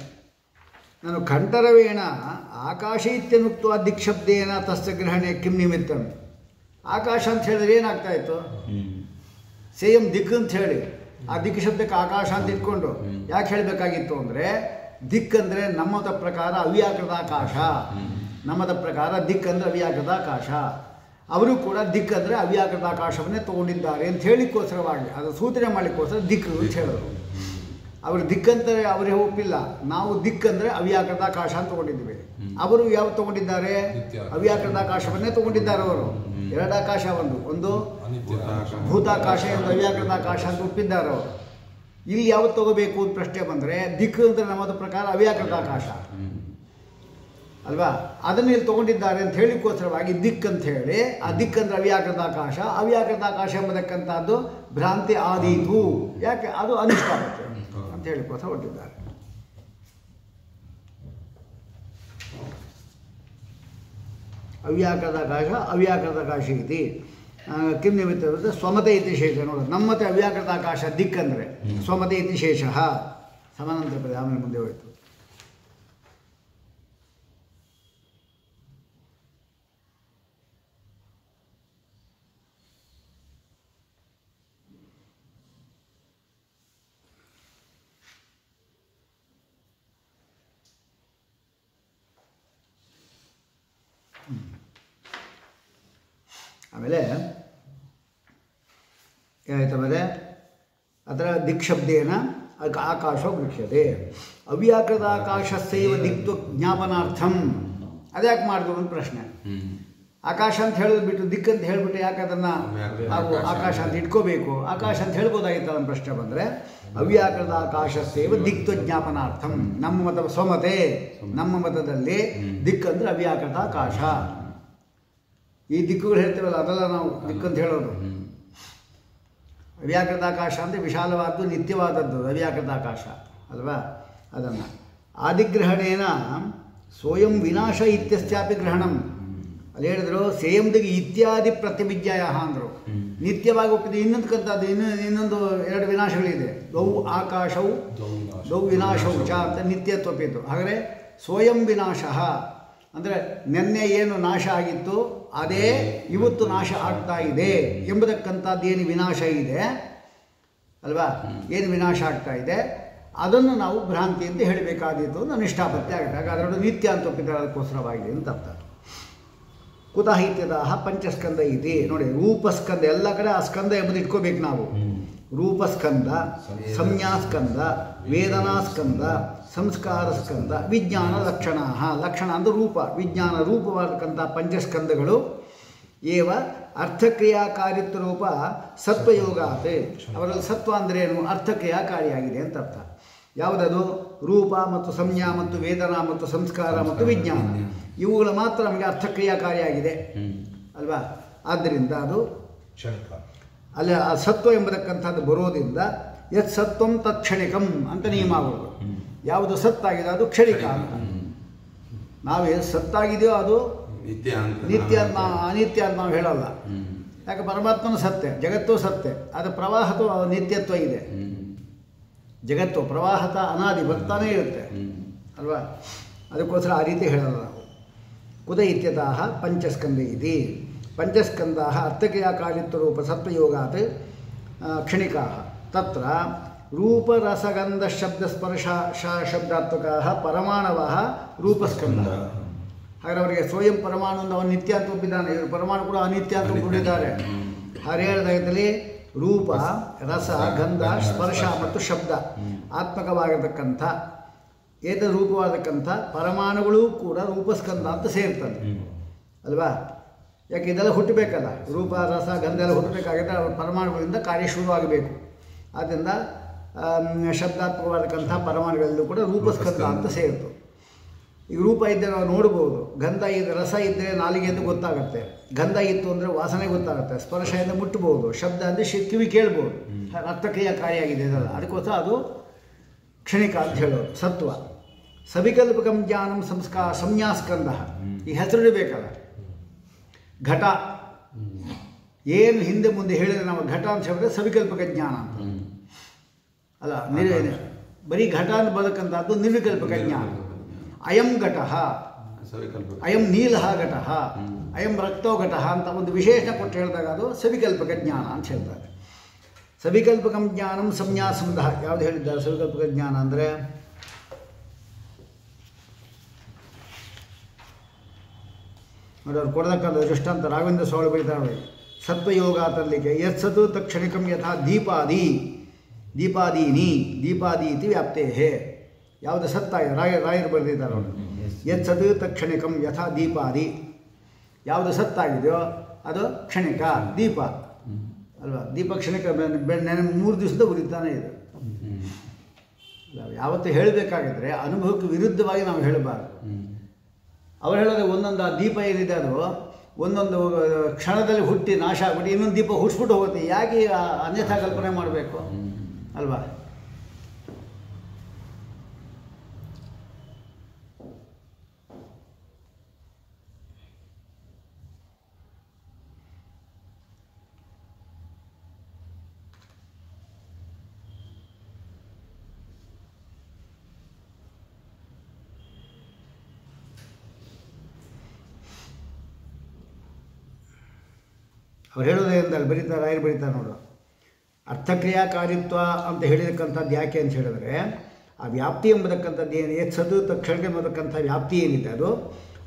ನಾನು ಕಂಠರವೇಣ ಆಕಾಶ ಇತ್ಯನುಕ್ತ ದಿಕ್ಶಬ್ದೇನ ತಸ್ಯ ಗ್ರಹಣೆ ಕಿಂ ನಿಮಿತ್ತ. ಆಕಾಶ ಅಂತ ಹೇಳಿದ್ರೆ ಏನಾಗ್ತಾ ಇತ್ತು? ಸೇಯಂ ದಿಕ್ ಅಂತ ಹೇಳಿ. ಆ ದಿಕ್ ಶಬ್ದಕ್ಕೆ ಆಕಾಶ ಅಂತ ಇಟ್ಕೊಂಡು. ಯಾಕೆ ಹೇಳಬೇಕಾಗಿತ್ತು ಅಂದರೆ ದಿಕ್ ಅಂದರೆ ನಮ್ಮದ ಪ್ರಕಾರ ಅವ್ಯಾಕೃತ ಆಕಾಶ. ನಮ್ಮದ ಪ್ರಕಾರ ದಿಕ್ ಅಂದರೆ ಅವ್ಯಾಕೃತ ಆಕಾಶ. ಅವರು ಕೂಡ ದಿಕ್ ಅಂದರೆ ಅವ್ಯಾಕೃತ ಆಕಾಶವನ್ನೇ ತಗೊಂಡಿದ್ದಾರೆ ಅಂತ ಹೇಳಿಕ್ಕೋಸ್ಕರವಾಗಿ ಅದು ಸೂಚನೆ ಮಾಡಲಿಕ್ಕೋಸ್ಕರ ದಿಕ್ ಅಂತ ಹೇಳೋರು ಅವರು ದಿಕ್ಕಂತಾರೆ ಅವರೇ ಒಪ್ಪಿಲ್ಲ. ನಾವು ದಿಕ್ಕಂದರೆ ಅವ್ಯಾಕೃತ ಆಕಾಶ ಅಂತ ತಗೊಂಡಿದ್ದೀವಿ. ಅವರು ಯಾವ ತಗೊಂಡಿದ್ದಾರೆ. ಅವ್ಯಾಕೃತ ಆಕಾಶವನ್ನೇ ತಗೊಂಡಿದ್ದಾರೆ ಅವರು. ಎರಡು ಆಕಾಶ ಒಂದು. ಒಂದು ಭೂತಾಕಾಶ. ಎಂದು ಅವ್ಯಾಕೃತ ಆಕಾಶ ಅಂತ ಒಪ್ಪಿದ್ದಾರೆ ಅವರು. ಇಲ್ಲಿ ಯಾವತ್ತು ತಗೋಬೇಕು ಅಂತ ಪ್ರಶ್ನೆ ಬಂದರೆ ದಿಕ್ಕು ಅಂದರೆ ನಮ್ಮದು ಪ್ರಕಾರ ಅವ್ಯಾಕೃತ ಆಕಾಶ ಅಲ್ವಾ? ಅದನ್ನು ಇಲ್ಲಿ ತಗೊಂಡಿದ್ದಾರೆ ಅಂತ ಹೇಳಿಕೋಸ್ಕರವಾಗಿ ದಿಕ್ ಅಂತ ಹೇಳಿ ಆ ದಿಕ್ ಅಂದ್ರೆ ಅವ್ಯಾಕೃತ ಆಕಾಶ ಅವ್ಯಾಕೃತ ಆಕಾಶ ಎಂಬತಕ್ಕಂಥದ್ದು ಭ್ರಾಂತಿ ಆದೀತು. ಯಾಕೆ? ಅದು ಅನಿಷ್ಟ ಆಗುತ್ತೆ ಅಂತ ಹೇಳಿಕೋಸ್ಕರ ಹೊರಟಿದ್ದಾರೆ. ಅವ್ಯಾಕೃತ ಆಕಾಶ ಅವ್ಯಾಕೃತ ಆಕಾಶ ಆ, ಕಿಂ ನಿಮಿತ್ತ ಸ್ವಮತೆ ಇತಿ ಶೇಷ ನೋಡ. ನಮ್ಮತೆ ಅವ್ಯಾಕೃತ ಆಕಾಶ ದಿಕ್ಕಂದರೆ ಸ್ವಮತೆ ಇತಿ ಶೇಷ. ಸಮಾನಾಂತರ ಪದ ಆಮೇಲೆ ಮುಂದೆ ಹೋಯಿತು ಆಮೇಲೆ ಏನಾಯ್ತು ಆಮೇಲೆ ಅದರ ದಿಕ್ಶಬ್ದೇನ ಆಕಾಶ ಗೃಹ್ಯತೆ ಅವ್ಯಾಕೃತ ಆಕಾಶಸ್ಸೈವ ದಿಕ್ತು ಜ್ಞಾಪನಾರ್ಥಂ. ಅದ್ಯಾಕೆ ಮಾಡಿದ್ರು ಅಂತ ಪ್ರಶ್ನೆ. ಆಕಾಶ ಅಂತ ಹೇಳೋದು ಬಿಟ್ಟು ದಿಕ್ ಅಂತ ಹೇಳಿಬಿಟ್ಟು ಯಾಕೆ ಅದನ್ನು ನಾವು ಆಕಾಶ ಅಂತ ಇಟ್ಕೋಬೇಕು. ಆಕಾಶ ಅಂತ ಹೇಳ್ಬೋದಾಗಿತ್ತು ನಮ್ಮ ಪ್ರಶ್ನೆ ಬಂದರೆ ಅವ್ಯಾಕೃತ ಆಕಾಶ ಸೇವ ದಿಕ್ತು ಜ್ಞಾಪನಾರ್ಥಂ. ನಮ್ಮ ಮತ ಸ್ವಮತೆ ನಮ್ಮ ಮತದಲ್ಲಿ ದಿಕ್ ಅಂದರೆ ಅವ್ಯಾಕೃತ ಆಕಾಶ. ಈ ದಿಕ್ಕುಗಳು ಹೇಳ್ತೇವಲ್ಲ ಅದೆಲ್ಲ ನಾವು ದಿಕ್ಕಂತ ಹೇಳೋದು. ಅವ್ಯಾಕೃತ ಆಕಾಶ ಅಂದರೆ ವಿಶಾಲವಾದ್ದು ನಿತ್ಯವಾದದ್ದು ಅವ್ಯಾಕೃತ ಆಕಾಶ ಅಲ್ವಾ? ಅದನ್ನು. ಆದಿಗ್ರಹಣೇನ ಸ್ವಯಂ ವಿನಾಶ ಇತ್ಯಸ್ಯಾಪಿ ಗ್ರಹಣಂ. ಅಲ್ಲಿ ಹೇಳಿದ್ರು ಸೇಯಂದಿಗೆ ಇತ್ಯಾದಿ ಪ್ರತಿವಿಜ್ಞಾಯ ಅಂದರು. ನಿತ್ಯವಾಗಿ ಒಪ್ಪಿದೆ ಇನ್ನೊಂದು ಕಂತದ್ದು ಇನ್ನು ಇನ್ನೊಂದು ಎರಡು ವಿನಾಶಗಳಿದೆ. ದೌ ಆಕಾಶವು ದೌ ವಿನಾಶವು ಚ ಅಂತ ನಿತ್ಯತ್ವ ಒಪ್ಪಿತು ಹಾಗಾದರೆ ಸ್ವಯಂ ವಿನಾಶ. ಅಂದರೆ ನಿನ್ನೆ ಏನು ನಾಶ ಆಗಿತ್ತು? ಅದೇ ಇವತ್ತು ನಾಶ ಆಗ್ತಾ ಇದೆ ಎಂಬುದಕ್ಕಂಥದ್ದು ಏನು ವಿನಾಶ ಇದೆ? ಅಲ್ವಾ? ಏನು ವಿನಾಶ ಆಗ್ತಾ ಇದೆ? ಅದನ್ನು ನಾವು ಭ್ರಾಂತಿ ಅಂತ ಹೇಳಬೇಕಾದೀತು ನನ್ನ ನಿಷ್ಠಾಪತ್ಯ ಆಗುತ್ತೆ ಅದರೊಳಗೆ ಅದು ನಿತ್ಯ ಅಂತ ಒಪ್ಪಿದ್ದಾರೆ ಅದಕ್ಕೋಸ್ಕರವಾಗಿದೆ ಅಂತ ಅರ್ಥ ಕುತಾಹಿತ್ಯದ ಪಂಚಸ್ಕಂದ ಇದೆ. ನೋಡಿ ರೂಪಸ್ಕಂದ ಎಲ್ಲ ಕಡೆ ಆ ಸ್ಕಂದ ಎಂಬುದು ಇಟ್ಕೋಬೇಕು ನಾವು. ರೂಪಸ್ಕಂದ ಸಂಜ್ಞಾಸ್ಕಂದ ವೇದನಾಸ್ಕಂದ ಸಂಸ್ಕಾರ ಸ್ಕಂದ ವಿಜ್ಞಾನ ಲಕ್ಷಣ ಲಕ್ಷಣ ಅಂದರೆ ರೂಪ. ವಿಜ್ಞಾನ ರೂಪವಾದಕ್ಕಂಥ ಪಂಚಸ್ಕಂದಗಳು ಏವ ಅರ್ಥಕ್ರಿಯಾಕಾರಿತ್ವ ರೂಪ ಸತ್ವಯೋಗಾತ್. ಅವರಲ್ಲಿ ಸತ್ವ ಅಂದ್ರೇನು ಅರ್ಥಕ್ರಿಯಾಕಾರಿಯಾಗಿದೆ ಅಂತ ಅರ್ಥ. ಯಾವುದದು? ರೂಪ ಮತ್ತು ಸಂಜ್ಞಾ ಮತ್ತು ವೇದನಾ ಮತ್ತು ಸಂಸ್ಕಾರ ಮತ್ತು ವಿಜ್ಞಾನ. ಇವುಗಳು ಮಾತ್ರ ನಮಗೆ ಅರ್ಥಕ್ರಿಯಾಕಾರಿಯಾಗಿದೆ. ಅಲ್ವಾ? ಆದ್ದರಿಂದ ಅದು ಅಲ್ಲ ಅಲ್ಲಿ ಆ ಸತ್ವ ಎಂಬತಕ್ಕಂಥದ್ದು ಬರೋದ್ರಿಂದ ಯತ್ ಸತ್ವಂ ತತ್ಕ್ಷಣಿಕಂ ಅಂತ ನಿಯಮ ಆಗೋದು. ಯಾವುದು ಸತ್ತಾಗಿದೆ ಅದು ಕ್ಷಣಿಕ ಅಂತ. ನಾವು ಸತ್ತಾಗಿದೆಯೋ ಅದು ನಿತ್ಯ ಅಂತ ನಿತ್ಯ ಅಂತ ಅನಿತ್ಯ ಅಂತ ನಾವು ಹೇಳಲ್ಲ. ಯಾಕೆ ಪರಮಾತ್ಮನ ಸತ್ಯ ಜಗತ್ತು ಸತ್ಯ ಅದು ಪ್ರವಾಹದ ನಿತ್ಯತ್ವ ಇದೆ. ಜಗತ್ತು ಪ್ರವಾಹದ ಅನಾದಿ ಬರ್ತಾನೇ ಇರುತ್ತೆ. ಅಲ್ವಾ? ಅದಕ್ಕೋಸ್ಕರ ಆ ರೀತಿ ಹೇಳಲ್ಲ ನಾವು. ಕುದ ಇತ್ಯತಃ ಪಂಚಸ್ಕಂದ ಇತಿ. ಪಂಚಸ್ಕಂದಾ ಅರ್ಥಕ್ರಿಯಾಕಾರಿತ್ವರೂಪ ಸತ್ವಯೋಗಾತ್ ಕ್ಷಣಿಕಾ ತತ್ರ ರೂಪರಸಗಂಧ ಶಬ್ದಸ್ಪರ್ಶ ಶ ಶಬ್ದಾತ್ಮಕ ಪರಮಾಣವ ರೂಪಸ್ಕಂಧ. ಹಾಗಾದ್ರೆ ಅವರಿಗೆ ಸ್ವಯಂ ಪರಮಾಣು ಅಂತ ಅವನು ನಿತ್ಯ ಅಂತ ಒಪ್ಪಿದ್ದಾನೆ. ಇವರು ಪರಮಾಣು ಕೂಡ ಅನಿತ್ಯ ಅಂತ ಒಪ್ಪಿದ್ದಾರೆ ಹಾಗೆ ಹೇಳಿದಾಗದಲ್ಲಿ ರೂಪ ರಸ ಗಂಧ ಸ್ಪರ್ಶ ಮತ್ತು ಶಬ್ದ ಆತ್ಮಕವಾಗಿರ್ತಕ್ಕಂಥ ಏತ ರೂಪವಾದಕ್ಕಂಥ ಪರಮಾಣುಗಳು ಕೂಡ ರೂಪಸ್ಕಂಧ ಅಂತ ಸೇರ್ತದೆ. ಅಲ್ವಾ? ಯಾಕೆ ಇದೆಲ್ಲ ಹುಟ್ಟಬೇಕಲ್ಲ? ರೂಪ ರಸ ಗಂಧ ಎಲ್ಲ ಹುಟ್ಟಬೇಕಾಗಿದ್ದರೆ ಅವರ ಪರಮಾಣುಗಳಿಂದ ಕಾರ್ಯ ಶುರುವಾಗಬೇಕು. ಆದ್ದರಿಂದ ಶಬ್ದಾತ್ಮಕವಾದಕ್ಕಂಥ ಪರಮಾಣುಗಳಲ್ಲೂ ಕೂಡ ರೂಪಸ್ಕಂದ ಅಂತ ಸೇರಿತು ಈಗ ರೂಪ ಇದ್ದರೆ ನಾವು ನೋಡ್ಬೋದು. ಗಂಧ ಇದ್ದರೆ ರಸ ಇದ್ದರೆ ನಾಲಿಗೆ ಅಂತ ಗೊತ್ತಾಗುತ್ತೆ. ಗಂಧ ಇತ್ತು ಅಂದರೆ ವಾಸನೆ ಗೊತ್ತಾಗುತ್ತೆ. ಸ್ಪರ್ಶದಿಂದ ಮುಟ್ಟಬಹುದು ಶಬ್ದ ಅಂದರೆ ಶಿ ಕಿವಿ ಕೇಳ್ಬೋದು. ರಕ್ತಕ್ರಿಯಾಕಾರಿಯಾಗಿದೆ ಇದೆಲ್ಲ. ಅದಕ್ಕೋಸ್ಕರ ಅದು ಕ್ಷಣಿಕ ಅಂತ ಹೇಳೋದು ಸತ್ವ. ಸವಿಕಲ್ಪಕಂ ಜ್ಞಾನಂ ಸಂಸ್ಕಾರ ಸಂನ್ಯಾಸ್ಕಂದ. ಈ ಹೆಸರಿಡಬೇಕಲ್ಲ ಘಟ. ಏನು ಹಿಂದೆ ಮುಂದೆ ಹೇಳಿದರೆ ನಾವು ಘಟ ಅಂತ ಹೇಳಿದ್ರೆ ಸವಿಕಲ್ಪಕ ಜ್ಞಾನ ಅಂತ. ಅಲ್ಲ ನಿರ್ ಬರೀ ಘಟ ಅಂತ ಬದಕಂತಹದ್ದು ನಿರ್ವಿಕಲ್ಪಕ ಜ್ಞಾನ ಅಯಂ ಘಟ. ಸವಿಕಲ್ಪ ಅಯಂ ನೀಲ ಘಟ. ಅಯಂ ರಕ್ತೋ ಘಟ ಅಂತ ಒಂದು ವಿಶೇಷ ಕೊಟ್ಟು ಹೇಳಿದಾಗ ಅದು ಸವಿಕಲ್ಪಕ ಜ್ಞಾನ ಅಂತ ಹೇಳ್ತಾರೆ. ಸವಿಕಲ್ಪಕಂ ಜ್ಞಾನಂ ಸಂನ್ಯಾಸಂಧ ಯಾವುದು ಹೇಳಿದ್ದಾರೆ ಸವಿಕಲ್ಪಕ ಜ್ಞಾನ ಅಂದರೆ? ನೋಡಿ ಅವ್ರು ಕೊಡತಕ್ಕಂಥ ದೃಷ್ಟಾಂತ ರಾಘವೇಂದ್ರ ಸ್ವಾಮಿ ಬರೀತಾರೆ ನೋಡಿ. ಸತ್ವಯೋಗ ತರಲಿಕ್ಕೆ. ತಕ್ಷಣಿಕಂ ಯಥಾ ದೀಪಾದಿ. ದೀಪಾದೀನಿ ದೀಪಾದಿ ಇತಿ ವ್ಯಾಪ್ತೇ ಯಾವುದು ಸತ್ತಾಯ ರಾಯ ರಾಯರು ಬರೆದಿದ್ದಾರೆ ಅವರು. ಯತ್ಸತ್ ತಕ್ಷಣಿಕಂ ಯಥಾ ದೀಪಾದಿ. ಯಾವುದು ಸತ್ತಾಗಿದೆಯೋ ಅದು ಕ್ಷಣಿಕ ದೀಪ. ಅಲ್ವಾ? ದೀಪ ಕ್ಷಣಿಕ ನೆನೆ ಮೂರು ದಿವಸದ ಉರಿತಾನೆ ಇದೆ. ಯಾವತ್ತು ಹೇಳಬೇಕಾಗಿದ್ರೆ ಅನುಭವಕ್ಕೆ ವಿರುದ್ಧವಾಗಿ ನಾವು ಹೇಳಬಾರ್ದು. ಅವ್ರು ಹೇಳೋದು ಒಂದೊಂದು ಆ ದೀಪ ಏನಿದೆ ಅದು ಒಂದೊಂದು ಕ್ಷಣದಲ್ಲಿ ಹುಟ್ಟಿ ನಾಶ ಆಗ್ಬಿಟ್ಟು ಇನ್ನೊಂದು ದೀಪ ಹುಟ್ಟಿಸ್ಬಿಟ್ಟು ಹೋಗುತ್ತೆ. ಯಾಕೆ ಅನ್ಯಥಾ ಕಲ್ಪನೆ ಮಾಡಬೇಕು? ಅಲ್ವಾ ಅವ್ರು ಹೇಳೋದೇ ಅಂತ ಅಲ್ಲಿ ಬರೀತಾರೆ ರಾಯರು ಬರೀತಾರೆ ನೋಡು ಅರ್ಥಕ್ರಿಯಾಕಾರಿತ್ವ ಅಂತ ಹೇಳಿರ್ತಕ್ಕಂಥದ್ದು ಯಾಕೆ ಅಂತ ಹೇಳಿದ್ರೆ ಆ ವ್ಯಾಪ್ತಿ ಎಂಬತಕ್ಕಂಥದ್ದು ಏನು ಎತ್ಸದು ತಕ್ಷಣ ಎಂಬತಕ್ಕಂಥ ವ್ಯಾಪ್ತಿ ಏನಿದೆ ಅದು?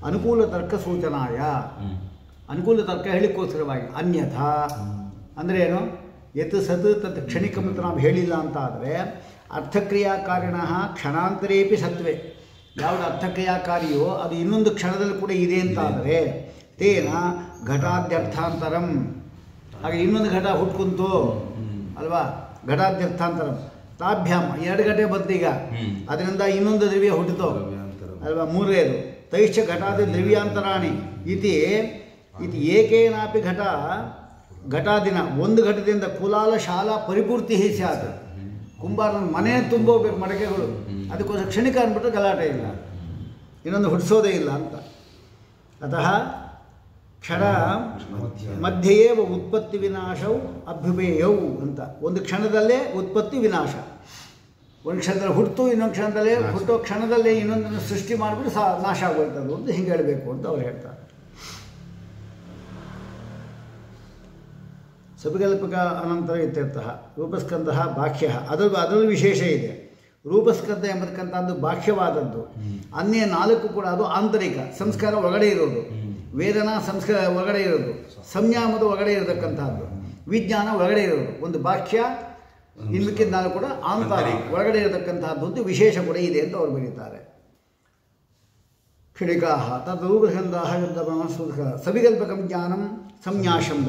ಅನುಕೂಲ ತರ್ಕ ಸೂಚನಾಯ. ಅನುಕೂಲ ತರ್ಕ ಹೇಳಿಕೋಸ್ಕರವಾಗಿ ಅನ್ಯಥಾ. ಅಂದರೆ ಏನು? ಯತ್ ಸತ್ ತತ್ ಕ್ಷಣಿಕಂ ಅಂತ ನಾವು ಹೇಳಿಲ್ಲ ಅಂತ ಆದರೆ ಅರ್ಥಕ್ರಿಯಾಕಾರಿಣ ಕ್ಷಣಾಂತರೇಪಿ ಸತ್ವೆ. ಯಾವುದು ಅರ್ಥಕ್ರಿಯಾಕಾರಿಯೋ ಅದು ಇನ್ನೊಂದು ಕ್ಷಣದಲ್ಲಿ ಕೂಡ ಇದೆ ಅಂತ ಆದರೆ ತೇನ ಘಟಾದ್ಯರ್ಥಾಂತರಂ. ಹಾಗೆ ಇನ್ನೊಂದು ಘಟ ಹುಟ್ಕುಂತು. ಅಲ್ವಾ? ಘಟಾದ್ಯರ್ಥಾಂತರಂ ತಾಭ್ಯಾಮ ಎರಡು ಘಟೆ ಬಂತೀಗ ಅದರಿಂದ ಇನ್ನೊಂದು ದ್ರವ್ಯ ಹುಟ್ಟಿತು. ಅಲ್ವಾ? ಮೂರನೇದು ತೈಶ್ಚ ಘಟಾದಿ ದ್ರವ್ಯಾಂತರಾಣಿ. ಇತಿ ಇತಿ ಏಕೇನಾಪಿ ಘಟ ಘಟಾದಿನ. ಒಂದು ಘಟದಿಂದ ಕುಲಾಲ ಶಾಲಾ ಪರಿಪೂರ್ತಿ ಸ್ಯಾತ್. ಕುಂಬಾರನ ಮನೆ ತುಂಬೋಬೇಕು ಮಡಕೆಗಳು. ಅದಕ್ಕೋಸ್ಕರ ಕ್ಷಣಿಕ ಅಂದ್ಬಿಟ್ಟು ಗಲಾಟೆ ಇಲ್ಲ. ಇನ್ನೊಂದು ಹುಟ್ಟಿಸೋದೇ ಇಲ್ಲ ಅಂತ. ಅತಃ ಕ್ಷಣ ಮಧ್ಯೆಯೇ ಉತ್ಪತ್ತಿ ವಿನಾಶವು ಅಭ್ಯುಪೇಯವು ಅಂತ. ಒಂದು ಕ್ಷಣದಲ್ಲೇ ಉತ್ಪತ್ತಿ ವಿನಾಶ. ಒಂದು ಕ್ಷಣದಲ್ಲಿ ಹುಟ್ಟು ಇನ್ನೊಂದು ಕ್ಷಣದಲ್ಲೇ ಹುಟ್ಟೋ ಕ್ಷಣದಲ್ಲೇ ಇನ್ನೊಂದನ್ನು ಸೃಷ್ಟಿ ಮಾಡಿಬಿಟ್ಟು ಸಾ ನಾಶ ಆಗೋಯ್ತದ್ದು ಅಂತ ಹಿಂಗೆ ಹೇಳಬೇಕು ಅಂತ ಅವ್ರು ಹೇಳ್ತಾರೆ. ಸಬಿಕಲ್ಪಕ ಅನಂತರ ಇತ್ಯರ್ಥ ರೂಪಸ್ಕಂಧ ಬಾಹ್ಯ. ಅದರ ಅದರಲ್ಲಿ ವಿಶೇಷ ಇದೆ. ರೂಪಸ್ಕಂದ ಎಂಬತಕ್ಕಂಥದ್ದು ಬಾಹ್ಯವಾದದ್ದು. ಅನ್ಯ ನಾಲ್ಕು ಕೂಡ ಅದು ಆಂತರಿಕ ಸಂಸ್ಕಾರ ಒಳಗಡೆ ಇರೋದು. ವೇದನಾ ಸಂಸ್ಕಾರ ಒಳಗಡೆ ಇರೋದು ಸಂಯಾಮದ ಒಳಗಡೆ ಇರತಕ್ಕಂಥದ್ದು ವಿಜ್ಞಾನ ಒಳಗಡೆ ಇರೋದು ಒಂದು ಬಾಹ್ಯ ಇನ್ಮಿಕ್ಕಿದ ಕೂಡ ಆಂತರ ಒಳಗಡೆ ಇರತಕ್ಕಂಥದ್ದು ಒಂದು ವಿಶೇಷ ಕೂಡ ಇದೆ ಅಂತ ಅವರು ಬರೀತಾರೆ. ಕ್ಷಣಿಕಾಹ ತದ್ ರೂಪಸ್ಕಂದ ಸವಿಕಲ್ಪಕ ಜ್ಞಾನಂ ಸಂನ್ಯಾಶಂದ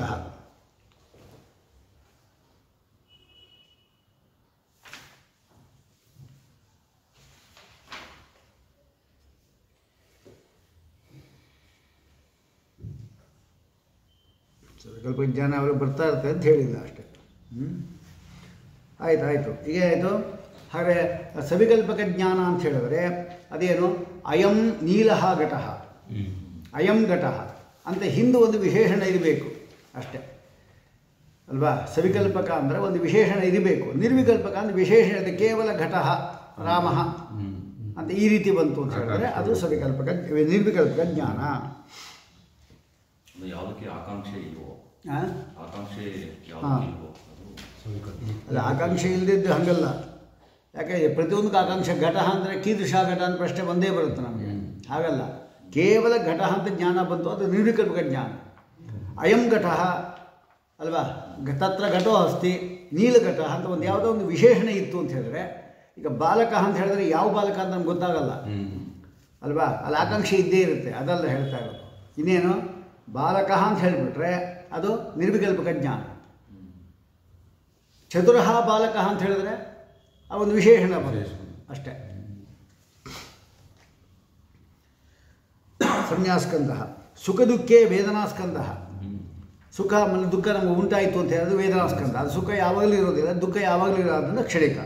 ಸ್ವಲ್ಪ ಜ್ಞಾನ ಅವರು ಬರ್ತಾ ಇರ್ತಾರೆ ಅಂತ ಹೇಳಿಲ್ಲ ಅಷ್ಟೇ. ಹ್ಞೂ ಆಯ್ತು ಆಯಿತು. ಈಗ ಆಯಿತು ಹಾಗೆ ಸವಿಕಲ್ಪಕ ಜ್ಞಾನ ಅಂತ ಹೇಳಿದ್ರೆ ಅದೇನು? ಅಯಂ ನೀಲಹ ಘಟಃ. ಅಯಂ ಘಟ. ಅಂತ ಹಿಂದೆ ಒಂದು ವಿಶೇಷಣ ಇರಬೇಕು ಅಷ್ಟೇ. ಅಲ್ವಾ? ಸವಿಕಲ್ಪಕ ಅಂದರೆ ಒಂದು ವಿಶೇಷಣ ಇರಬೇಕು. ನಿರ್ವಿಕಲ್ಪಕ ಅಂದರೆ ವಿಶೇಷಣ ಇದೆ ಕೇವಲ ಘಟ ರಾಮ. ಅಂತ ಈ ರೀತಿ ಬಂತು ಅಂತ ಹೇಳಿದ್ರೆ ಅದು ಸವಿಕಲ್ಪಕ ನಿರ್ವಿಕಲ್ಪಕ ಜ್ಞಾನ. ಯಾವುದಕ್ಕೆ ಆಕಾಂಕ್ಷೆ ಇಲ್ವೋ? ಆ? ಆಕಾಂಕ್ಷೆ ಇಲ್ಲದಿದ್ದು ಹಂಗಲ್ಲ. ಯಾಕೆ ಪ್ರತಿಯೊಂದಕ್ಕೆ ಆಕಾಂಕ್ಷೆ ಘಟ ಅಂದರೆ ಕೀದೃಶ ಘಟ ಅಂತ ಪ್ರಶ್ನೆ ಬಂದೇ ಬರುತ್ತೆ ನಮಗೆ. ಹಾಗಲ್ಲ. ಕೇವಲ ಘಟ ಅಂತ ಜ್ಞಾನ ಬಂತು ಅದು ನಿರ್ವಿಕಲ್ಪಕ ಜ್ಞಾನ. ಅಯಂ ಘಟ, ಅಲ್ವಾ? ತತ್ರ ಘಟೋ ಅಸ್ತಿ ನೀಲಘಟ ಅಂತ ಒಂದು ಯಾವುದೋ ಒಂದು ವಿಶೇಷಣೆ ಇತ್ತು ಅಂತ ಹೇಳಿದ್ರೆ, ಈಗ ಬಾಲಕ ಅಂತ ಹೇಳಿದ್ರೆ ಯಾವ ಬಾಲಕ ಅಂತ ನಮ್ಗೆ ಗೊತ್ತಾಗಲ್ಲ. ಅಲ್ವಾ? ಅಲ್ಲಿ ಆಕಾಂಕ್ಷೆ ಇದ್ದೇ ಇರುತ್ತೆ, ಅದೆಲ್ಲ ಹೇಳ್ತಾ ಇರೋದು. ಇನ್ನೇನು? ಬಾಲಕ ಅಂತ ಹೇಳಿಬಿಟ್ರೆ ಅದು ನಿರ್ವಿಕಲ್ಪಕ ಜ್ಞಾನ. ಚತುರಃ ಬಾಲಕ ಅಂತ ಹೇಳಿದ್ರೆ ಆ ಒಂದು ವಿಶೇಷಣ ಬರುತ್ತೆ. ಅಷ್ಟೇ. ಸಂಜ್ಞಾಸ್ಕಂದ ಸುಖ ದುಃಖೇ ವೇದನಾಸ್ಕಂದ. ಸುಖ ಆಮೇಲೆ ದುಃಖ ನಮಗೆ ಉಂಟಾಯಿತು ಅಂತ ಹೇಳಿದ್ರೆ ವೇದನಾಸ್ಕಂದ. ಅದು ಸುಖ ಯಾವಾಗಲೂ ಇರೋದಿಲ್ಲ ದುಃಖ ಯಾವಾಗಲೂ ಇರೋದ್ರಿಂದ ಕ್ಷಣಿಕ.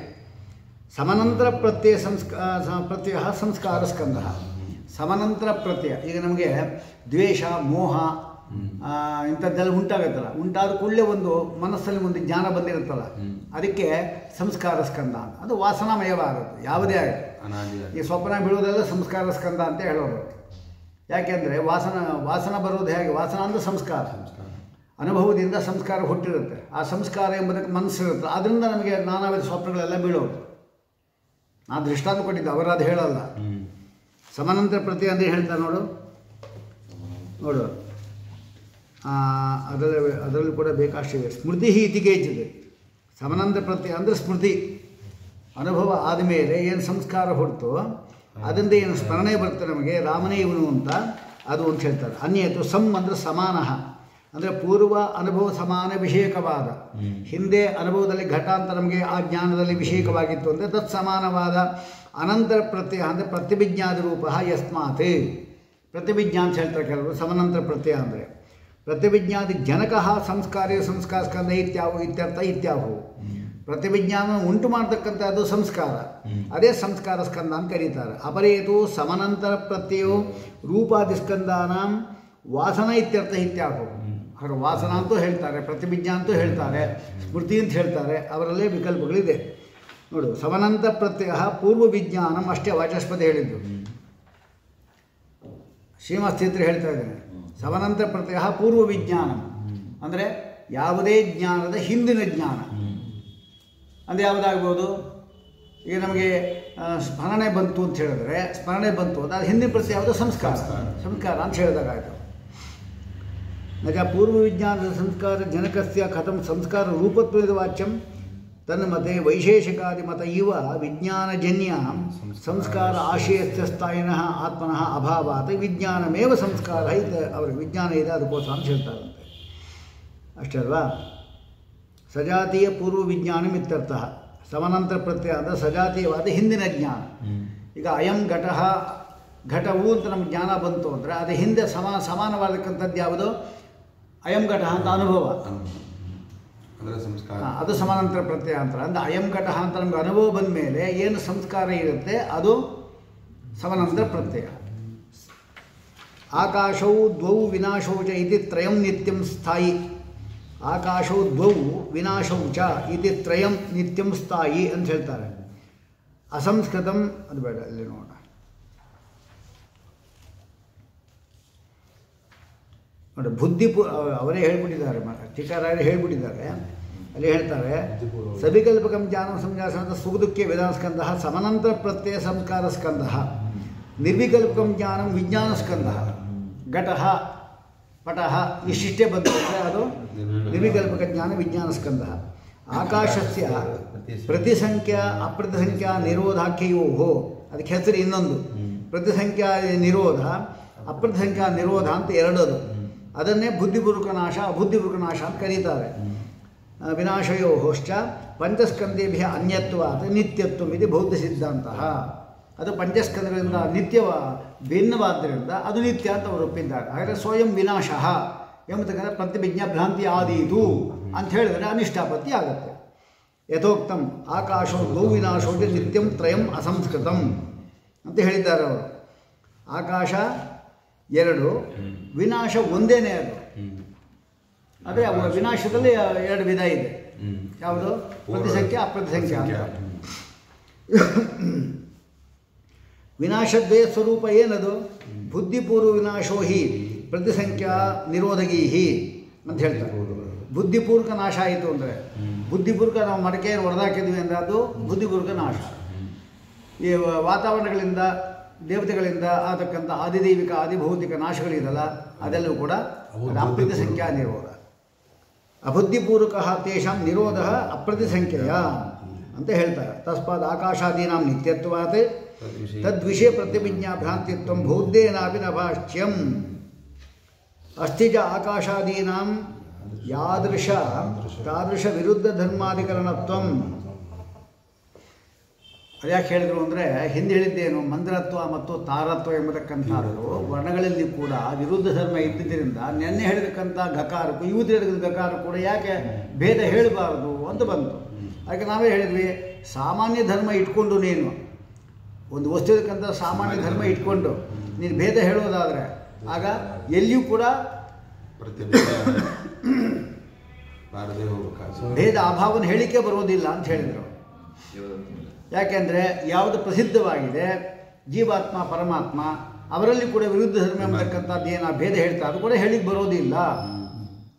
ಸಮನಂತರ ಪ್ರತ್ಯಯ ಸಂಸ್ಕ ಪ್ರತ್ಯಯ ಸಂಸ್ಕಾರ ಸ್ಕಂದ ಸಮನಂತರ ಪ್ರತ್ಯಯ. ಈಗ ನಮಗೆ ದ್ವೇಷ ಮೋಹ ಇಂಥದ್ದೆಲ್ಲ ಉಂಟಾಗತ್ತಲ್ಲ. ಉಂಟಾದ ಕೂಡಲೇ ಒಂದು ಮನಸ್ಸಲ್ಲಿ ಒಂದು ಜ್ಞಾನ ಬಂದಿರುತ್ತಲ್ಲ. ಅದಕ್ಕೆ ಸಂಸ್ಕಾರ ಸ್ಕಂದ ಅದು ವಾಸನಾಮಯವಾಗುತ್ತೆ ಯಾವುದೇ ಆಗಲಿ. ಈ ಸ್ವಪ್ನ ಬೀಳೋದೆಲ್ಲ ಸಂಸ್ಕಾರ ಸ್ಕಂದ ಅಂತ ಹೇಳೋರು. ಯಾಕೆಂದರೆ ವಾಸನ ವಾಸನ ಬರೋದು ಹೇಗೆ? ವಾಸನ ಅಂದರೆ ಸಂಸ್ಕಾರ. ಅನುಭವದಿಂದ ಸಂಸ್ಕಾರ ಹುಟ್ಟಿರುತ್ತೆ. ಆ ಸಂಸ್ಕಾರ ಎಂಬುದಕ್ಕೆ ಮನಸ್ಸಿರುತ್ತೆ. ಅದರಿಂದ ನಮಗೆ ನಾನಾ ವಿಧ ಸ್ವಪ್ನಗಳೆಲ್ಲ ಬೀಳೋದು. ನಾನು ದೃಷ್ಟಾಂತ ಕೊಟ್ಟಿದ್ದೆ ಅದು ಹೇಳಲ್ಲ. ಸಮಾನಂತರ ಪ್ರತಿ ಅಂದರೆ ಹೇಳ್ತಾರೆ ನೋಡು. ನೋಡು. ಅದರಲ್ಲಿ ಅದರಲ್ಲೂ ಕೂಡ ಬೇಕಾಷ್ಟಿದೆ ಸ್ಮೃತಿ ಇತಿಗೇಚಿದೆ ಸಮನಂದ ಪ್ರತಿ ಅಂದರೆ ಸ್ಮೃತಿ. ಅನುಭವ ಆದಮೇಲೆ ಏನು ಸಂಸ್ಕಾರ ಹೊರತು ಅದರಿಂದ ಏನು ಸ್ಮರಣೆ ಬರುತ್ತೆ ನಮಗೆ ರಾಮನೇ ಇವನು ಅಂತ ಅದು ಅಂತ ಹೇಳ್ತಾರೆ. ಅನ್ಯತು ಸಮ್ ಅಂದರೆ ಸಮಾನ. ಅಂದರೆ ಪೂರ್ವ ಅನುಭವ ಸಮಾನ ವಿಷಯಕವಾದ ಹಿಂದೆ ಅನುಭವದಲ್ಲಿ ಘಟ ಅಂತ ನಮಗೆ ಆ ಜ್ಞಾನದಲ್ಲಿ ವಿಷಯಕವಾಗಿತ್ತು ಅಂದರೆ ತತ್ ಸಮಾನವಾದ ಅನಂತರ ಪ್ರತ್ಯಯ ಅಂದರೆ ಪ್ರತಿಭಿಜ್ಞಾದ ರೂಪ ಯಸ್ಮಾತ್. ಪ್ರತಿಭಿಜ್ಞಾ ಅಂತ ಹೇಳ್ತಾರೆ ಕೆಲವರು ಸಮನಂತರ ಪ್ರತ್ಯಯ ಅಂದರೆ. ಪ್ರತಿಭಿಜ್ಞಾದಿ ಜನಕ ಸಂಸ್ಕಾರ ಸಂಸ್ಕಾರ ಸ್ಕಂದ ಇತ್ಯಾವು ಇತ್ಯರ್ಥ ಇತ್ಯಾವು. ಪ್ರತಿವಿಜ್ಞಾನ ಉಂಟು ಮಾಡತಕ್ಕಂಥದ್ದು ಸಂಸ್ಕಾರ. ಅದೇ ಸಂಸ್ಕಾರ ಸ್ಕಂದ ಅಂತ ಕರೀತಾರೆ. ಅಪರೇತು ಸಮನಂತರ ಪ್ರತ್ಯಯೋ ರೂಪಾದಿ ಸ್ಕಂದಾನಾಂ ವಾಸನ ಇತ್ಯರ್ಥ ಇತ್ಯಾಹು ಅವರು ವಾಸನ ಅಂತೂ ಹೇಳ್ತಾರೆ ಪ್ರತಿವಿಜ್ಞಾ ಅಂತೂ ಹೇಳ್ತಾರೆ ಸ್ಮೃತಿ ಅಂತ ಹೇಳ್ತಾರೆ ಅವರಲ್ಲೇ ವಿಕಲ್ಪಗಳಿದೆ. ನೋಡು ಸಮನಂತ ಪ್ರತ್ಯಯ ಪೂರ್ವ ವಿಜ್ಞಾನಂ ಅಷ್ಟೇ ವಾಚಸ್ಪತಿ ಹೇಳಿದ್ದು. ಶ್ರೀಮಸ್ಥಿತ್ರ ಹೇಳ್ತಾ ಇದ್ದೇನೆ ಸಮನಂತರ ಪ್ರತ್ಯಯ ಪೂರ್ವ ವಿಜ್ಞಾನ ಅಂದರೆ ಯಾವುದೇ ಜ್ಞಾನದ ಹಿಂದಿನ ಜ್ಞಾನ. ಅಂದರೆ ಯಾವುದಾಗ್ಬೋದು? ಈಗ ನಮಗೆ ಸ್ಮರಣೆ ಬಂತು ಅಂತ ಹೇಳಿದ್ರೆ ಸ್ಮರಣೆ ಬಂತು ಅಂತ ಅದು ಹಿಂದಿನ ಪ್ರತಿ ಯಾವುದು ಸಂಸ್ಕಾರ. ಸಂಸ್ಕಾರ. ಅಂತ ಹೇಳಿದಾಗಾಯಿತು. ನಜ ಪೂರ್ವ ವಿಜ್ಞಾನದ ಸಂಸ್ಕಾರ ಜನಕಸ್ಯ ಕಥಂ ಸಂಸ್ಕಾರ ರೂಪತ್ವದ ವಾಚ್ಯಂ. ತನ್ನ ಮತೆ ವೈಶೇಷಿಕಾದಿ ಮತ ಇವ ವಿಜ್ಞಾನಜನ್ಯ ಸಂಸ್ಕಾರ ಆಶಯಸ್ಯ ಸ್ಥಾಯಿನಃ ಆತ್ಮನಃ ಅಭಾವಾತ್ ವಿಜ್ಞಾನಮೇವ ಸಂಸ್ಕಾರ ಇದೆ ಅವ್ರಿಗೆ ವಿಜ್ಞಾನ ಇದೆ ಅದಕ್ಕೋಸ್ಕರ ಅಂತ ಹೇಳ್ತಾರಂತೆ. ಅಷ್ಟೇ ಅಲ್ವಾ? ಸಜಾತೀಯ ಪೂರ್ವ ವಿಜ್ಞಾನ ಇತ್ಯರ್ಥ. ಸಮನಂತರ ಪ್ರತ್ಯಯ ಅಂದರೆ ಸಜಾತೀಯವಾದ ಹಿಂದಿನ ಜ್ಞಾನ. ಈಗ ಅಯಂ ಘಟ ಘಟವು ಅಂತ ನಮ್ಗೆ ಜ್ಞಾನ ಬಂತು ಅಂದರೆ ಅದು ಹಿಂದೆ ಸಮ ಸಮಾನವಾದಕ್ಕಂಥದ್ದು ಯಾವುದು? ಅಯಂ ಘಟ ಅಂತ ಅನುಭವ. ಅಂದರೆ ಸಂಸ್ಕಾರ. ಅದು ಸಮಾನಾಂತರ ಪ್ರತ್ಯಯ ಅಂತಾರೆ ಅಂದರೆ ಅಯಂ ಘಟಃ ಅಂತ ನಮ್ಗೆ ಅನುಭವ ಬಂದ ಮೇಲೆ ಏನು ಸಂಸ್ಕಾರ ಇರುತ್ತೆ, ಅದು ಸಮಾನಾಂತರ ಪ್ರತ್ಯಯ. ಆಕಾಶವು ದ್ವೌ ವಿನಾಶೌ ಚ ಇತಿ ತ್ರಯಂ ನಿತ್ಯಂ ಸ್ಥಾಯಿ. ಆಕಾಶವು ದ್ವೌ ವಿನಾಶೌ ಚ ಇತಿ ತ್ರಯಂ ನಿತ್ಯಂ ಸ್ಥಾಯಿ ಅಂತ ಹೇಳ್ತಾರೆ. ಅಸಂಸ್ಕೃತಂ, ಅದು ಬೇಡ, ಅಲ್ಲಿ ನೋಡೋಣ. ನೋಡಿ, ಬುದ್ಧಿ ಅವರೇ ಹೇಳ್ಬಿಟ್ಟಿದ್ದಾರೆ ಟೀಕಾರಾಯರು ಹೇಳ್ಬಿಟ್ಟಿದ್ದಾರೆ. ಅಲ್ಲಿ ಹೇಳ್ತಾರೆ, ಸವಿಕಲ್ಪಕಂ ಜ್ಞಾನ ಸಂಜಾಸನದ ಸುಖದುಃಖೆ ವೇದಾಸ್ಕಂದ ಸಮನಂತರ ಪ್ರತ್ಯಯ ಸಂಸ್ಕಾರ ಸ್ಕಂದ ನಿರ್ವಿಕಲ್ಪಕಂ ಜ್ಞಾನಂ ವಿಜ್ಞಾನ ಸ್ಕಂದ ಘಟಃ, ಪಟಃ ಇಷ್ಟಿಷ್ಟೇ ಬಂದರೆ ಅದು ನಿರ್ವಿಕಲ್ಪಕ ಜ್ಞಾನ ವಿಜ್ಞಾನ ಸ್ಕಂದ ಆಕಾಶಸ್ಯ ಪ್ರತಿಸಂಖ್ಯಾ ಅಪ್ರತಿಸಂಖ್ಯಾ ನಿರೋಧಾಖ್ಯಯೋ ಅದಕ್ಕೆ ಹೆಸರು ಇನ್ನೊಂದು. ಪ್ರತಿಸಂಖ್ಯಾ ನಿರೋಧ, ಅಪ್ರತಿಸಂಖ್ಯಾ ನಿರೋಧ ಅಂತ ಎರಡದು. ಅದನ್ನೇ ಬುದ್ಧಿಪೂರ್ವಕ ನಾಶ ಅಬುದ್ಧಿಪೂರ್ವಕ ನಾಶ ಅಂತ ಕರೀತಾರೆ. ವಿನಾಶಯೋ ಹೋಶ್ಚ ಪಂಚಸ್ಕಂದೇಭ್ಯ ಅನ್ಯತ್ವಾತ್ ನಿತ್ಯತ್ವ ಇದು ಬೌದ್ಧ ಸಿದ್ಧಾಂತ. ಅದು ಪಂಚಸ್ಕಂದಗಳಿಂದ ನಿತ್ಯವ ಭಿನ್ನವಾದ್ದರಿಂದ ಅದು ನಿತ್ಯ ಅಂತ ಅವರು ಒಪ್ಪಿದ್ದಾರೆ. ಹಾಗಾದರೆ ಸ್ವಯಂ ವಿನಾಶ ಎಂಬತಕ್ಕಂಥ ಪ್ರತಿಭಿಜ್ಞಾ ಭ್ರಾಂತಿ ಆದೀತು ಅಂತ ಹೇಳಿದರೆ ಅನಿಷ್ಟಾಪತ್ತಿ ಆಗುತ್ತೆ. ಯಥೋಕ್ತಂ ಆಕಾಶೋ ಗೋ ವಿನಾಶೋ ನಿತ್ಯಂ ತ್ರಯಂ ಅಸಂಸ್ಕೃತಂ ಅಂತ ಹೇಳಿದ್ದಾರೆ ಅವರು. ಆಕಾಶ ಎರಡು ವಿನಾಶ ಒಂದೇನೇ ಅದು. ಆದರೆ ವಿನಾಶದಲ್ಲಿ ಎರಡು ವಿಧ ಇದೆ. ಯಾವುದು? ಪ್ರತಿಸಂಖ್ಯೆ ಅಪ್ರತಿಸಂಖ್ಯೆ ಅಂತ. ವಿನಾಶದ್ವಯ ಸ್ವರೂಪ ಏನದು? ಬುದ್ಧಿಪೂರ್ವ ವಿನಾಶೋ ಹಿ ಪ್ರತಿಸಂಖ್ಯಾ ನಿರೋಧಗೀಹಿ ಅಂತ ಹೇಳ್ತಾರೆ. ಬುದ್ಧಿಪೂರ್ವಕ ನಾಶ ಆಯಿತು ಅಂದರೆ ಬುದ್ಧಿಪೂರ್ವಕ ನಾವು ಮಡಕೆಯನ್ನು ಹೊಡೆದಾಕಿದ್ವಿ ಅಂದರೆ ಅದು ಬುದ್ಧಿಪೂರ್ವಕ ನಾಶ. ಈ ವಾತಾವರಣಗಳಿಂದ ದೇವತೆಗಳಿಂದ ಆತಕ್ಕಂಥ ಆದಿದೈವಿಕ ಆದಿಭೌತಿಕ ನಾಶಗಳಿದಲ್ಲ ಅದೆಲ್ಲವೂ ಕೂಡ ಅಪ್ರತಿ ಸಂಖ್ಯಾ ನಿರೋಧ. ಅಬುದ್ಧಿಪೂರ್ವಕ ತೇಷಾಂ ನಿರೋಧ ಅಪ್ರತಿಸಂಖ್ಯೆಯ ಅಂತ ಹೇಳ್ತಾರೆ. ತಸ್ಮಾತ್ ಆಕಾಶಾದೀನಾಂ ನಿತ್ಯತ್ವಾತ್ ತದ್ವಿಷಯ. ಪ್ರತಿಭಿಜ್ಞಾ ಭ್ರಾಂತಿತ್ವ ಬೌದ್ಧೇನಾಪಿ ನಭಾಷ್ಯಂ ಚ ಆಕಾಶಾದೀನಾಂ ಯಾದೃಶ. ತಾದೃಶ ವಿರುದ್ಧ ಧರ್ಮಾಧಿಕರಣತ್ವಂ. ಅದ್ಯಾಕೆ ಹೇಳಿದ್ರು ಅಂದರೆ ಹಿಂದೆ ಹೇಳಿದ್ದೇನು ಮಂದ್ರತ್ವ ಮತ್ತು ತಾರತ್ವ ಎಂಬತಕ್ಕಂಥದ್ದು ವರ್ಣಗಳಲ್ಲಿ ಕೂಡ ವಿರುದ್ಧ ಧರ್ಮ ಇದ್ದಿದ್ದರಿಂದ ನೆನ್ನೆ ಹೇಳಿದಕ್ಕಂಥ ಗಕಾರಕ್ಕೂ ಇವತ್ತು ಹೇಳಿದ ಗಕಾರ ಕೂಡ ಯಾಕೆ ಭೇದ ಹೇಳಬಾರದು ಅಂತ ಬಂತು. ಅದಕ್ಕೆ ನಾವೇ ಹೇಳಿದ್ವಿ ಸಾಮಾನ್ಯ ಧರ್ಮ ಇಟ್ಕೊಂಡು ನೀನು ಒಂದು ವಸ್ತು ಇರತಕ್ಕಂಥ ಸಾಮಾನ್ಯ ಧರ್ಮ ಇಟ್ಕೊಂಡು ನೀನು ಭೇದ ಹೇಳೋದಾದರೆ ಆಗ ಎಲ್ಲಿಯೂ ಕೂಡ ಭೇದ ಅಭಾವನ ಹೇಳಿಕೆ ಬರೋದಿಲ್ಲ ಅಂತ ಹೇಳಿದರು. ಯಾಕೆಂದರೆ ಯಾವುದು ಪ್ರಸಿದ್ಧವಾಗಿದೆ ಜೀವಾತ್ಮ ಪರಮಾತ್ಮ ಅವರಲ್ಲಿ ಕೂಡ ವಿರುದ್ಧ ಧರ್ಮ ಎಂಬತಕ್ಕಂಥದ್ದು ಏನು ಭೇದ ಹೇಳ್ತಾ ಅದು ಕೂಡ ಹೇಳಿಕ್ಕೆ ಬರೋದಿಲ್ಲ.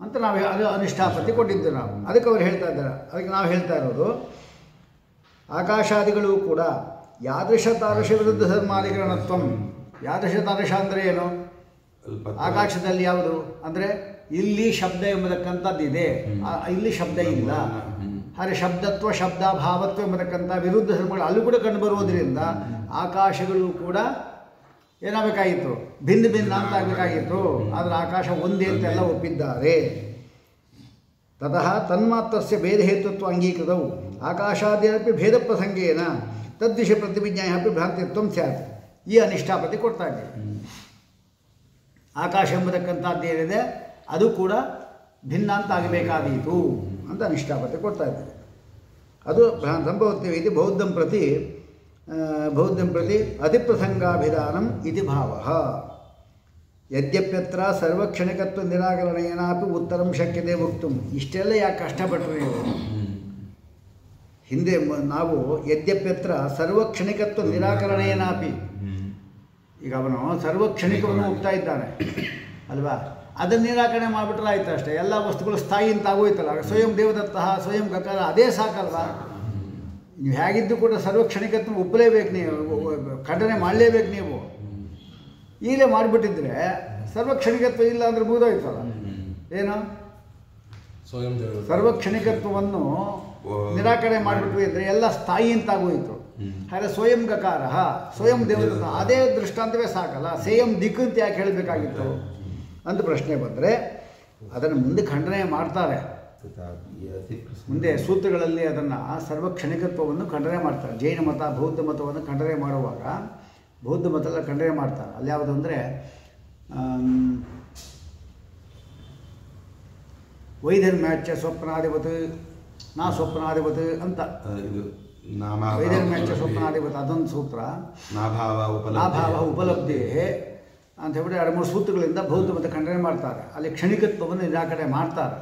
ಅಂತ ನಾವು ಅದು ಅನಿಷ್ಠಾಪತಿ ಕೊಟ್ಟಿದ್ದು ನಾವು. ಅದಕ್ಕೆ ಅವ್ರು ಹೇಳ್ತಾ ಇದ್ದಾರೆ. ಅದಕ್ಕೆ ನಾವು ಹೇಳ್ತಾ ಇರೋದು ಆಕಾಶಾದಿಗಳು ಕೂಡ ಯಾದೃಶ ತಾದೃಶ ವಿರುದ್ಧ ಧರ್ಮಾಧಿಕರಣತ್ವ. ಯಾದೃಶ ತಾದೃಶ ಅಂದರೆ ಏನು? ಆಕಾಶದಲ್ಲಿ ಯಾವುದು? ಅಂದರೆ ಇಲ್ಲಿ ಶಬ್ದ ಎಂಬತಕ್ಕಂಥದ್ದು ಇದೆ ಇಲ್ಲಿ ಶಬ್ದ ಇಲ್ಲ. ಹಾಗೆ ಶಬ್ದತ್ವ ಶಬ್ದ ಭಾವತ್ವ ಎಂಬತಕ್ಕಂಥ ವಿರುದ್ಧ ಧರ್ಮಗಳು ಅಲ್ಲೂ ಕೂಡ ಕಂಡುಬರುವುದರಿಂದ ಆಕಾಶಗಳು ಕೂಡ ಏನಾಗಬೇಕಾಗಿತ್ತು? ಭಿನ್ನ ಭಿನ್ನ ಅಂತ ಆಗಬೇಕಾಗಿತ್ತು. ಆದರೆ ಆಕಾಶ ಒಂದೇ ಅಂತೆಲ್ಲ ಒಪ್ಪಿದ್ದಾರೆ. ತತಃ ತನ್ಮಾತ್ರಸ್ಯ ಭೇದಹೇತುತ್ವ ಅಂಗೀಕೃತವು. ಆಕಾಶಾದ್ಯಪಿ ಭೇದ ಪ್ರಸಂಗೇನ ತದ್ವಿಷಯ ಪ್ರತಿವಿಜ್ಞಾಯ ಅಪಿ ಭ್ರಾಂತಿತ್ವ ಸ್ಯಾತ್. ಈ ಅನಿಷ್ಠಾಪತಿ ಕೊಡ್ತಾ ಇದ್ದೀವಿ ಆಕಾಶ ಎಂಬತಕ್ಕಂಥದ್ದು ಏನಿದೆ ಅದು ಕೂಡ ಭಿನ್ನ ಅಂತ ಆಗಬೇಕಾದೀತು. ಅಂತ ಅನಿಷ್ಠಾಪತಿ ಕೊಡ್ತಾ ಇದ್ದಾರೆ. ಅದು ಸಂಭವತ್ಯ ಇದು ಬೌದ್ಧಂ ಪ್ರತಿ ಬೌದ್ಧಂ ಪ್ರತಿ ಅತಿಪ್ರಸಂಗಾಭಿಧಾನಂ ಇತಿ ಭಾವ. ಯದ್ಯಪ್ಯತ್ರ ಸರ್ವಕ್ಷಣಿಕತ್ವ ನಿರಾಕರಣೇನಾಪಿ ಉತ್ತರಂ ಶಕ್ಯತೆ ವಕ್ತು. ಇಷ್ಟೆಲ್ಲ ಯಾಕೆ ಕಷ್ಟಪಟ್ಟರು ನೀವು? ಹಿಂದೆ ನಾವು ಯದ್ಯಪ್ಯತ್ರ ಸರ್ವಕ್ಷಣಿಕತ್ವ ನಿರಾಕರಣೇನಾಪಿ. ಈಗ ಅವನು ಸರ್ವಕ್ಷಣಿಕವನ್ನು ಹೋಗ್ತಾ ಇದ್ದಾನೆ. ಅಲ್ವಾ? ಅದನ್ನು ನಿರಾಕರಣೆ ಮಾಡಿಬಿಟ್ರೆ ಆಯ್ತು ಅಷ್ಟೇ. ಎಲ್ಲ ವಸ್ತುಗಳು ಸ್ಥಾಯಿ ಅಂತ ಆಗೋಯ್ತಲ್ಲ. ಸ್ವಯಂ ದೇವದತ್ತಃ ಸ್ವಯಂ ಗಕಾರ ಅದೇ ಸಾಕಲ್ವಾ? ನೀವು ಹೇಗಿದ್ದು ಕೂಡ ಸರ್ವಕ್ಷಣಿಕತ್ವ ಒಪ್ಪಲೇಬೇಕು ನೀವು ಖಂಡನೆ ಮಾಡಲೇಬೇಕು ನೀವು. ಈಗಲೇ ಮಾಡಿಬಿಟ್ಟಿದ್ರೆ ಸರ್ವಕ್ಷಣಿಕತ್ವ ಇಲ್ಲ ಅಂದರೆ ಮುಗಿದೋಯ್ತಲ್ಲ. ಏನು? ಸ್ವಯಂ ಸರ್ವಕ್ಷಣಿಕತ್ವವನ್ನು ನಿರಾಕರಣೆ ಮಾಡಿಬಿಟ್ವಿ ಅಂದರೆ ಎಲ್ಲ ಸ್ಥಾಯಿ ಅಂತಾಗೋಯಿತು ಹಾಗೆ ಸ್ವಯಂ ಗಕಾರ ಸ್ವಯಂ ದೇವದತ್ತ ಅದೇ ದೃಷ್ಟಾಂತವೇ ಸಾಕಲ್ಲ. ಸೇಯಂ ದಿಕ್ಕು ಅಂತ ಯಾಕೆ ಹೇಳಬೇಕಾಗಿತ್ತು? ಅಂತ ಪ್ರಶ್ನೆ ಬಂದರೆ ಅದನ್ನು ಮುಂದೆ ಖಂಡನೆ ಮಾಡ್ತಾರೆ. ಮುಂದೆ ಸೂತ್ರಗಳಲ್ಲಿ ಅದನ್ನು ಸರ್ವಕ್ಷಣಿಕತ್ವವನ್ನು ಖಂಡನೆ ಮಾಡ್ತಾರೆ. ಜೈನ ಮತ ಬೌದ್ಧ ಮತವನ್ನು ಖಂಡನೆ ಮಾಡುವಾಗ ಬೌದ್ಧ ಮತ ಎಲ್ಲ ಖಂಡನೆ ಮಾಡ್ತಾರೆ. ಅಲ್ಲಿ ಯಾವುದು ಅಂದರೆ ವೈಧರ್ಮ್ಯಾಚ ಸ್ವಪ್ನಾಧಿಪತ್ ನಾ ಸ್ವಪ್ನಾಧಿಪತ್ ಅಂತ. ವೈಧರ್ಮ್ಯಾಚ ಸ್ವಪ್ನಾಧಿಪತ್ ಅದೊಂದು ಸೂತ್ರ. ನಾಭಾವ ಉಪಲಬ್ಧಿ. ಅಂತ ಹೇಳ್ಬಿಟ್ಟು ಎರಡು ಮೂರು ಸೂತ್ರಗಳಿಂದ ಬೌದ್ಧ ಮತ್ತು ಖಂಡನೆ ಮಾಡ್ತಾರೆ. ಅಲ್ಲಿ ಕ್ಷಣಿಕತ್ವವನ್ನು ನಿರಾಕರಣೆ ಮಾಡ್ತಾರೆ.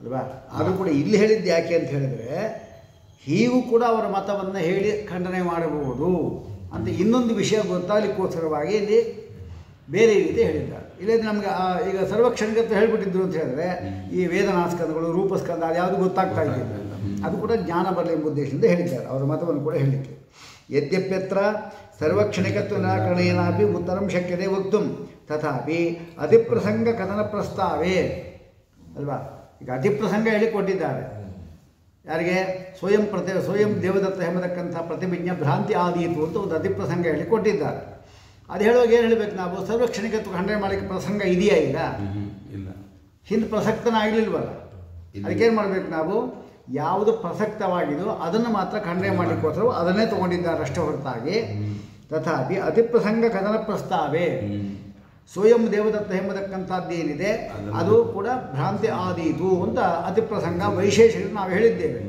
ಅಲ್ವಾ? ಅದು ಕೂಡ ಇಲ್ಲಿ ಹೇಳಿದ್ದು ಯಾಕೆ ಅಂತ ಹೇಳಿದರೆ, ಹೀಗೂ ಕೂಡ ಅವರ ಮತವನ್ನು ಹೇಳಿ ಖಂಡನೆ ಮಾಡಬಹುದು ಅಂತ ಇನ್ನೊಂದು ವಿಷಯ ಗೊತ್ತಾಗಲಿಕ್ಕೋಸ್ಕರವಾಗಿ ಇಲ್ಲಿ ಬೇರೆ ರೀತಿ ಹೇಳಿದ್ದಾರೆ. ಇಲ್ಲದ್ರೆ ನಮಗೆ ಈಗ ಸರ್ವಕ್ಷಣಿಕತ್ವ ಹೇಳಿಬಿಟ್ಟಿದ್ರು ಅಂತ ಹೇಳಿದ್ರೆ, ಈ ವೇದನಾಸ್ಕಂದಗಳು, ರೂಪಸ್ಕಂದ, ಅದು ಯಾವುದು ಗೊತ್ತಾಗ್ತಾ ಇದೆ ಅದು ಕೂಡ ಜ್ಞಾನ ಬರಲಿ ಎಂಬ ಉದ್ದೇಶದಿಂದ ಹೇಳಿದ್ದಾರೆ. ಅವರ ಮತವನ್ನು ಕೂಡ ಹೇಳಲಿಕ್ಕೆ ಯದ್ಯಪ್ಯತ್ರ ಸರ್ವಕ್ಷಣಿಕತ್ವ ನಿರಾಕರಣೇನಾಪಿ ಉತ್ತರಂ ಶಕ್ಯತೆ ವಕ್ತು. ತಥಾಪಿ ಅತಿಪ್ರಸಂಗ ಕಥನ ಪ್ರಸ್ತಾವೇ. ಅಲ್ವಾ? ಈಗ ಅತಿಪ್ರಸಂಗ ಹೇಳಿ ಕೊಟ್ಟಿದ್ದಾರೆ ಯಾರಿಗೆ? ಸ್ವಯಂ ಪ್ರತಿ ಸ್ವಯಂ ದೇವದತ್ತ ಎಂಬತಕ್ಕಂಥ ಪ್ರತಿಭಿಜ್ಞ ಭ್ರಾಂತಿ ಆದೀತು ಅಂತ ಒಂದು ಅತಿಪ್ರಸಂಗ ಹೇಳಿ ಕೊಟ್ಟಿದ್ದಾರೆ ಅದು ಹೇಳುವಾಗ ಏನು ಹೇಳಬೇಕು ನಾವು? ಸರ್ವಕ್ಷಣಿಕತ್ವ ಖಂಡನೆ ಮಾಡಲಿಕ್ಕೆ ಪ್ರಸಂಗ ಇದೆಯಾ ಈಗ? ಇಲ್ಲ. ಹಿಂದೆ ಇಲ್ಲ. ಅದಕ್ಕೇನು ಮಾಡಬೇಕು ನಾವು? ಯಾವುದು ಪ್ರಸಕ್ತವಾಗಿದೆಯೋ ಅದನ್ನು ಮಾತ್ರ ಖಂಡನೆ ಮಾಡಲಿಕ್ಕೋಸ್ಕರ ಅದನ್ನೇ ತಗೊಂಡಿದ್ದಾರೆ ಅಷ್ಟೇ ಹೊರತಾಗಿ. ತಥಾಪಿ ಅತಿಪ್ರಸಂಗ ಕದನ ಪ್ರಸ್ತಾವೆ ಸ್ವಯಂ ದೇವದತ್ತ ಎಂಬತಕ್ಕಂಥದ್ದು ಏನಿದೆ ಅದು ಕೂಡ ಭ್ರಾಂತಿ ಆದೀತು ಅಂತ ಅತಿಪ್ರಸಂಗ ವೈಶೇಷಿಕ ನಾವು ಹೇಳಿದ್ದೇವೆ.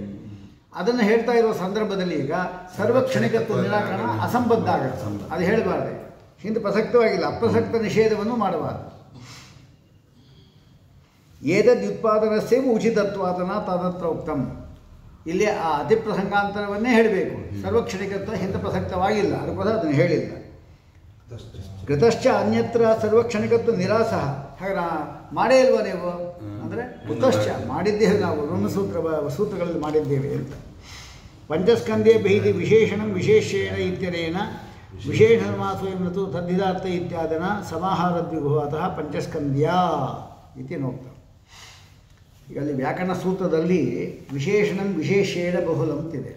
ಅದನ್ನು ಹೇಳ್ತಾ ಇರುವ ಸಂದರ್ಭದಲ್ಲಿ ಈಗ ಸರ್ವಕ್ಷಣಿಕತ್ವ ನಿರಾಕರಣ ಅಸಂಬದ್ಧ. ಆಗುತ್ತೆ ಅದು ಹೇಳಬಾರ್ದು. ಹಿಂದೆ ಪ್ರಸಕ್ತವಾಗಿಲ್ಲ ಅಪ್ರಸಕ್ತ ನಿಷೇಧವನ್ನು ಮಾಡಬಾರ್ದು. ಉಚಿತತ್ವ ಉಚಿತತ್ವಾದನ ತದತ್ರ ಉಕ್ತಂ. ಇಲ್ಲಿ ಆ ಅತಿಪ್ರಸಂಗಾಂತರವನ್ನೇ ಹೇಳಬೇಕು. ಸರ್ವಕ್ಷಣಿಕತ್ವ ಹಿಂದೆ ಪ್ರಸಕ್ತವಾಗಿಲ್ಲ ಅದಕ್ಕೋಸ್ಕರ ಅದನ್ನು ಹೇಳಿಲ್ಲ. ಕೃತಶ್ಚ ಅನ್ಯತ್ರ ಸರ್ವಕ್ಷಣಿಕತ್ವ ನಿರಾಸ ಹಾಗೆ ಮಾಡೇ ಇಲ್ವಾ ನೀವು? ಅಂದರೆ ಕೃತಶ್ಚ ಮಾಡಿದ್ದೇವೆ ನಾವು. ಬ- ಸೂತ್ರಗಳಲ್ಲಿ ಮಾಡಿದ್ದೇವೆ ಅಂತ. ಪಂಚಸ್ಕಂದೇ ಭೇದಿ ವಿಶೇಷಣಂ ವಿಶೇಷೇಣ ಇತ್ಯನೇನ. ವಿಶೇಷಣಮಾಸೋಯಂನತು ತದ್ದಿದಾರ್ಥ ಇತ್ಯಾದನ ಸಮಾಹಾರದ್ವಿಭೋ ಅತಃ ಪಂಚಸ್ಕಂದ್ಯಾ ಇತಿ ನೋಕ್ತ. ಈಗ ಅಲ್ಲಿ ವ್ಯಾಕರಣ ಸೂತ್ರದಲ್ಲಿ ವಿಶೇಷಣಂ ವಿಶೇಷೇಣ ಬಹುಲಂ ಅಂತಿದೆ.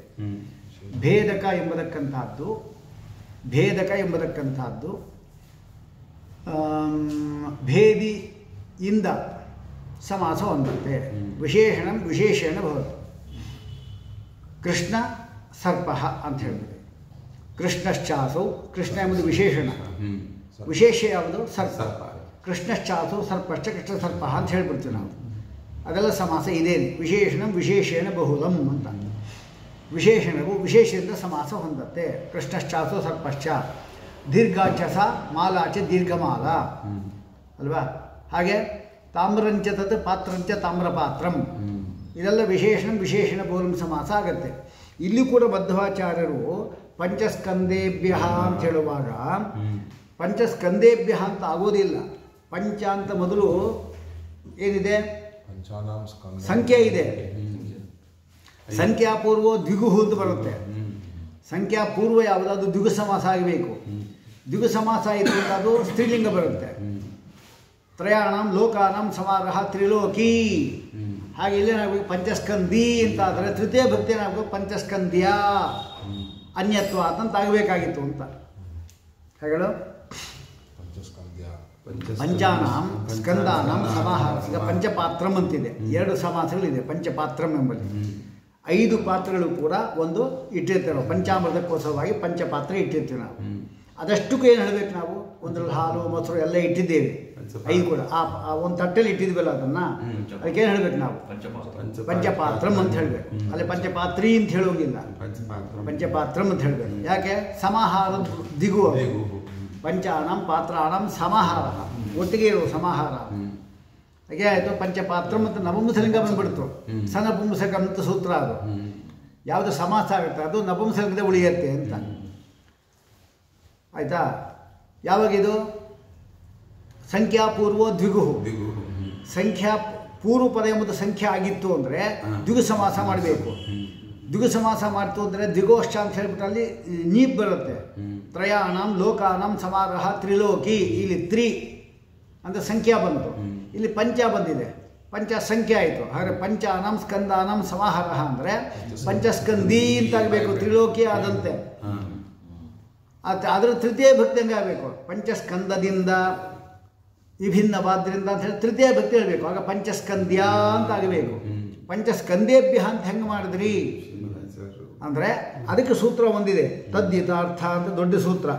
ಭೇದಕ ಎಂಬತಕ್ಕಂಥದ್ದು ಭೇದಕ ಎಂಬತಕ್ಕಂಥದ್ದು ಭೇದಿ ಇಂದ ಸಮಾಸ ಹೊಂದುತ್ತೆ ವಿಶೇಷಣಂ ವಿಶೇಷೇಣ ಭವತಿ ಕೃಷ್ಣ ಸರ್ಪ ಅಂತ ಹೇಳ್ಬಿಟ್ಟು ಕೃಷ್ಣಶ್ಚಾಸೌ ಕೃಷ್ಣ ಎಂಬುದು ವಿಶೇಷಣ. ವಿಶೇಷ ಯಾವುದು? ಸರ್ಪ. ಕೃಷ್ಣಶ್ಚಾಸು ಸರ್ಪಶ್ಚ ಕೃಷ್ಣ ಸರ್ಪ ಅಂತ ಹೇಳ್ಬಿಡ್ತೀವಿ ನಾವು. ಅದೆಲ್ಲ ಸಮಾಸ ಇದೇನೆ? ವಿಶೇಷಣ ವಿಶೇಷೇಣ ಬಹುಲಂ ಅಂತ ವಿಶೇಷಣವು ವಿಶೇಷದಿಂದ ಸಮಾಸ ಹೊಂದತ್ತೆ. ಕೃಷ್ಣಶ್ಚಾಸು ಸರ್ಪಶ್ಚ. ದೀರ್ಘಾಚಸ ಮಾಲಾಚ ದೀರ್ಘಮಾಲ. ಅಲ್ವಾ? ಹಾಗೆ ತಾಮ್ರಂಚ ತತ್ ಪಾತ್ರಂಚ ತಾಮ್ರಪಾತ್ರಂ. ಇದೆಲ್ಲ ವಿಶೇಷಣ ವಿಶೇಷಣ ಬಹುಲಂ ಸಮಾಸ ಆಗತ್ತೆ. ಇಲ್ಲಿ ಕೂಡ ಮಧ್ವಾಚಾರ್ಯರು ಪಂಚಸ್ಕಂದೇಭ್ಯ ಅಂತ ಹೇಳುವಾಗ ಪಂಚಸ್ಕಂದೇಭ್ಯ ಅಂತ ಆಗೋದಿಲ್ಲ. ಪಂಚ ಅಂತ ಮೊದಲು ಏನಿದೆ? ಸಂಖ್ಯೆ ಇದೆ. ಸಂಖ್ಯಾಪೂರ್ವ ದ್ವಿಗುಹು ಅಂತ ಬರುತ್ತೆ. ಸಂಖ್ಯಾಪೂರ್ವ ಯಾವುದಾದ್ರೂ ದ್ವಿಗು ಸಮಾಸ ಆಗಬೇಕು. ದ್ವಿಗು ಸಮಾಸ ಇತ್ತು ಅಂತ ಅದು ಸ್ತ್ರೀಲಿಂಗ ಬರುತ್ತೆ. ತ್ರಯಾಣಂ ಲೋಕಾನಂ ಸಮಾರಹ ತ್ರಿಲೋಕಿ. ಹಾಗೆ ಇಲ್ಲಿ ನಾವು ಪಂಚಸ್ಕಂದಿ ಅಂತ ಆದರೆ ತೃತೀಯ ಭಕ್ತಿ ನಾವು ಪಂಚಸ್ಕಂದಿಯ ಅನ್ಯತ್ವ ಅಂತ ಆಗಬೇಕಾಗಿತ್ತು ಅಂತ. ಹೇಳು? ಪಂಚಾನಾಂ ಸ್ಕಂದಾನಾಂ ಸಮಾಹಾರ ಈಗ ಪಂಚಪಾತ್ರಂ ಅಂತಿದೆ. ಎರಡು ಸಮಾಸಗಳಿದೆ ಪಂಚಪಾತ್ರಂ ಎಂಬಲ್ಲಿ. ಐದು ಪಾತ್ರಗಳು ಕೂಡ ಒಂದು ಇಟ್ಟಿರ್ತೇವೆ ನಾವು. ಪಂಚಾಮೃತಕ್ಕೋಸ್ಕರವಾಗಿ ಪಂಚಪಾತ್ರ ಇಟ್ಟಿರ್ತೀವಿ ನಾವು. ಅದಷ್ಟಕ್ಕೂ ಏನು ಹೇಳಬೇಕು ನಾವು? ಒಂದರಲ್ಲಿ ಹಾಲು ಮೊಸರು ಎಲ್ಲ ಇಟ್ಟಿದ್ದೇವೆ. ಐದು ಕೂಡ. ಆ ಒಂದು ತಟ್ಟೆಲಿ ಇಟ್ಟಿದ್ವಲ್ಲ ಅದನ್ನ? ಅದಕ್ಕೆ ಅದಕ್ಕೇನು ಹೇಳ್ಬೇಕು ನಾವು? ಪಂಚಪಾತ್ರ. ಅಂತ ಹೇಳಬೇಕು. ಅಲ್ಲಿ ಪಂಚಪಾತ್ರಿ ಅಂತ ಹೇಳೋಗಿಲ್ಲ. ಪಂಚಪಾತ್ರ. ಅಂತ ಹೇಳಬೇಕು. ಯಾಕೆ? ಸಮಾಹಾರದ ಅದು. ದಿಗು. ಪಂಚಾಣಂ ಪಾತ್ರಾಣಂ ಸಮಾಹಾರ. ಒಟ್ಟಿಗೆ ಇರೋ ಸಮಾಹಾರ. ಹಾಗೆ ಆಯಿತು ಪಂಚಪಾತ್ರ ಮತ್ತು ನಪುಂಸಲಿಂಗ ಬಂದ್ಬಿಡ್ತು. ಸಣ್ಣ ಸನಪುಂಸಕ ಅಂತ ಸೂತ್ರ ಅದು. ಯಾವುದು ಸಮಾಸ ಆಗುತ್ತೆ ಅದು ನಪುಂಸಲಿಂಗದ ಉಳಿಯತ್ತೆ ಅಂತ. ಆಯಿತಾ? ಯಾವಾಗಿದು ಸಂಖ್ಯಾಪೂರ್ವ ಹ್ಮ್. ಸಂಖ್ಯಾ ಪೂರ್ವ ಪದ ಎಂಬುದು ಸಂಖ್ಯೆ ಆಗಿತ್ತು ಅಂದರೆ. ದ್ವಿಗು ಸಮಾಸ ಮಾಡಬೇಕು. ದ್ವಿಗು ಸಮಾಸ ಮಾಡ್ತು ಅಂದರೆ ದ್ವಿಗೋಷ್ಠ ಅಂತ ಹೇಳ್ಬಿಟ್ಟು ಅಲ್ಲಿ ನೀಪ್ ಬರುತ್ತೆ. ತ್ರಯಾಣಂ ಲೋಕಾನಂ ಸಮಾರಹ ತ್ರಿಲೋಕಿ ಇಲ್ಲಿ ತ್ರಿ ಅಂತ ಸಂಖ್ಯಾ ಬಂತು. ಇಲ್ಲಿ ಪಂಚ ಬಂದಿದೆ. ಪಂಚ ಸಂಖ್ಯೆ ಆಯಿತು. ಹಾಗೆ ಪಂಚಾನಂ ಸ್ಕಂದಾನಂ ಸಮಾಹಾರಹ ಅಂದರೆ ಪಂಚಸ್ಕಂದಿ ಅಂತ ಆಗಬೇಕು. ತ್ರಿಲೋಕಿ ಆದಂತೆ. ಅದರ ತೃತೀಯ ಭಕ್ತಿ ಹಂಗೆ ಆಗಬೇಕು? ಪಂಚಸ್ಕಂದದಿಂದ ವಿಭಿನ್ನವಾದ್ರಿಂದ ಅಂತ ಹೇಳಿ ತೃತೀಯ ಭಕ್ತಿ ಹೇಳಬೇಕು. ಆಗ ಪಂಚಸ್ಕಂದ್ಯ ಅಂತ ಆಗಬೇಕು. ಪಂಚಸ್ಕಂದೇಭ್ಯ ಅಂತ ಹೆಂಗೆ ಮಾಡಿದ್ರಿ? ಅಂದರೆ ಅದಕ್ಕೆ ಸೂತ್ರ ಒಂದಿದೆ. ತದ್ಯಿತಾರ್ಥ ಅಂತ ದೊಡ್ಡ ಸೂತ್ರ.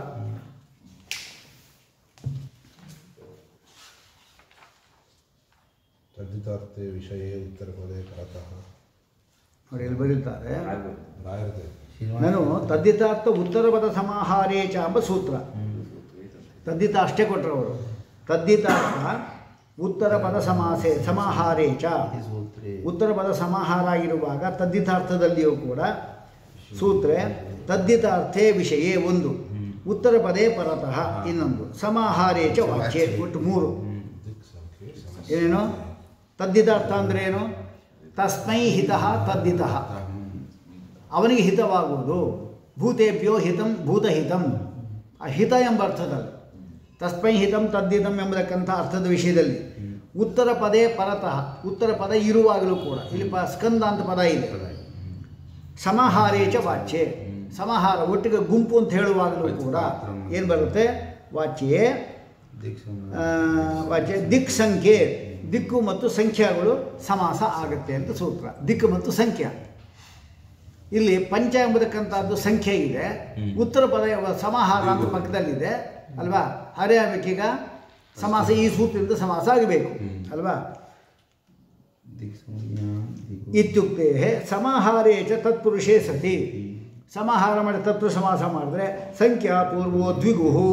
ತದ್ದಿತಾರ್ಥೆ ವಿಷಯ ಉತ್ತರ ನೋಡಿ ಇಲ್ಲಿ ಬರೀತಾರೆ. ನಾನು ತದ್ದಿತಾರ್ಥ ಉತ್ತರ ಪದ ಸಮಾಹಾರೇಚ ಎಂಬ ಸೂತ್ರ. ತದ್ದಿತ ಅಷ್ಟೇ ಕೊಟ್ಟರು ಅವರು ತದ್ದಿತಾರ್ಥ ಉತ್ತರ ಪದ ಸಮಾಸೆ ಸಮಾಹಾರೇ ಚ. ಉತ್ತರ ಪದ ಸಮಾಹಾರ ಆಗಿರುವಾಗ ತದ್ದಿತಾರ್ಥದಲ್ಲಿಯೂ ಕೂಡ ಸೂತ್ರೆ ತದ್ದಿತಾರ್ಥೇ ವಿಷಯೇ ಒಂದು. ಉತ್ತರ ಪದೇ ಪರತಃ ಇನ್ನೊಂದು. ಸಮಾಹಾರೇ ಚ ವಾಕ್ಯ ಒಟ್ಟು ಮೂರು. ಏನೇನು? ತದ್ದಿತಾರ್ಥ ಅಂದ್ರೆ ಏನು? ತಸ್ಮೈ ಹಿತಃ ತದ್ದಿತಃ ಅವನಿಗೆ ಹಿತವಾಗುವುದು. ಭೂತೇಭ್ಯೋ ಹಿತಂ ಭೂತಹಿತಂ. ಆ ಹಿತ ಎಂಬ ಅರ್ಥದಲ್ಲಿ ತಸ್ಮೈ ಹಿತಂ ತದ್ದಿತಂ ಎಂಬತಕ್ಕಂಥ ಅರ್ಥದ ವಿಷಯದಲ್ಲಿ ಉತ್ತರ ಪದೇ ಪರತಃ ಉತ್ತರ ಪದ ಇರುವಾಗಲೂ ಕೂಡ ಇಲ್ಲಿ ಪ ಸ್ಕಂದ ಅಂತ ಪದ ಇದೆ. ಸಮಹಾರೇಚ ವಾಚ್ಯೆ. ಸಮಹಾರ ಒಟ್ಟಿಗೆ ಗುಂಪು ಅಂತ ಹೇಳುವಾಗಲೂ ಕೂಡ ಏನು ಬರುತ್ತೆ? ವಾಚ್ಯೆ ವಾಚ್ಯ ದಿಕ್ ಸಂಖ್ಯೆ ದಿಕ್ಕು ಮತ್ತು ಸಂಖ್ಯಾಗಳು ಸಮಾಸ ಆಗುತ್ತೆ ಅಂತ ಸೂತ್ರ. ದಿಕ್ಕು ಮತ್ತು ಸಂಖ್ಯಾ. ಇಲ್ಲಿ ಪಂಚ ಎಂಬುದಕ್ಕಂಥದ್ದು ಸಂಖ್ಯೆ ಇದೆ. ಉತ್ತರ ಪದ ಸಮಾಹಾರ ಅಂತ ಪಕ್ಕದಲ್ಲಿದೆ ಅಲ್ವಾ? ಹರೇ ಆಗಬೇಕೀಗ ಸಮಾಸ ಈ ಸೂತ್ರದಿಂದ ಸಮಾಸ ಆಗಬೇಕು ಅಲ್ವಾ? ಇತ್ಯುಕ್ತೆ ಸಮಾಹಾರೇ ಚ ತತ್ಪುರುಷೇ ಸತಿ. ಸಮಾಹಾರ ಮಾಡಿ ತತ್ವ ಸಮಾಸ ಮಾಡಿದ್ರೆ ಸಂಖ್ಯಾ ಪೂರ್ವೋ ದ್ವಿಗುಹು.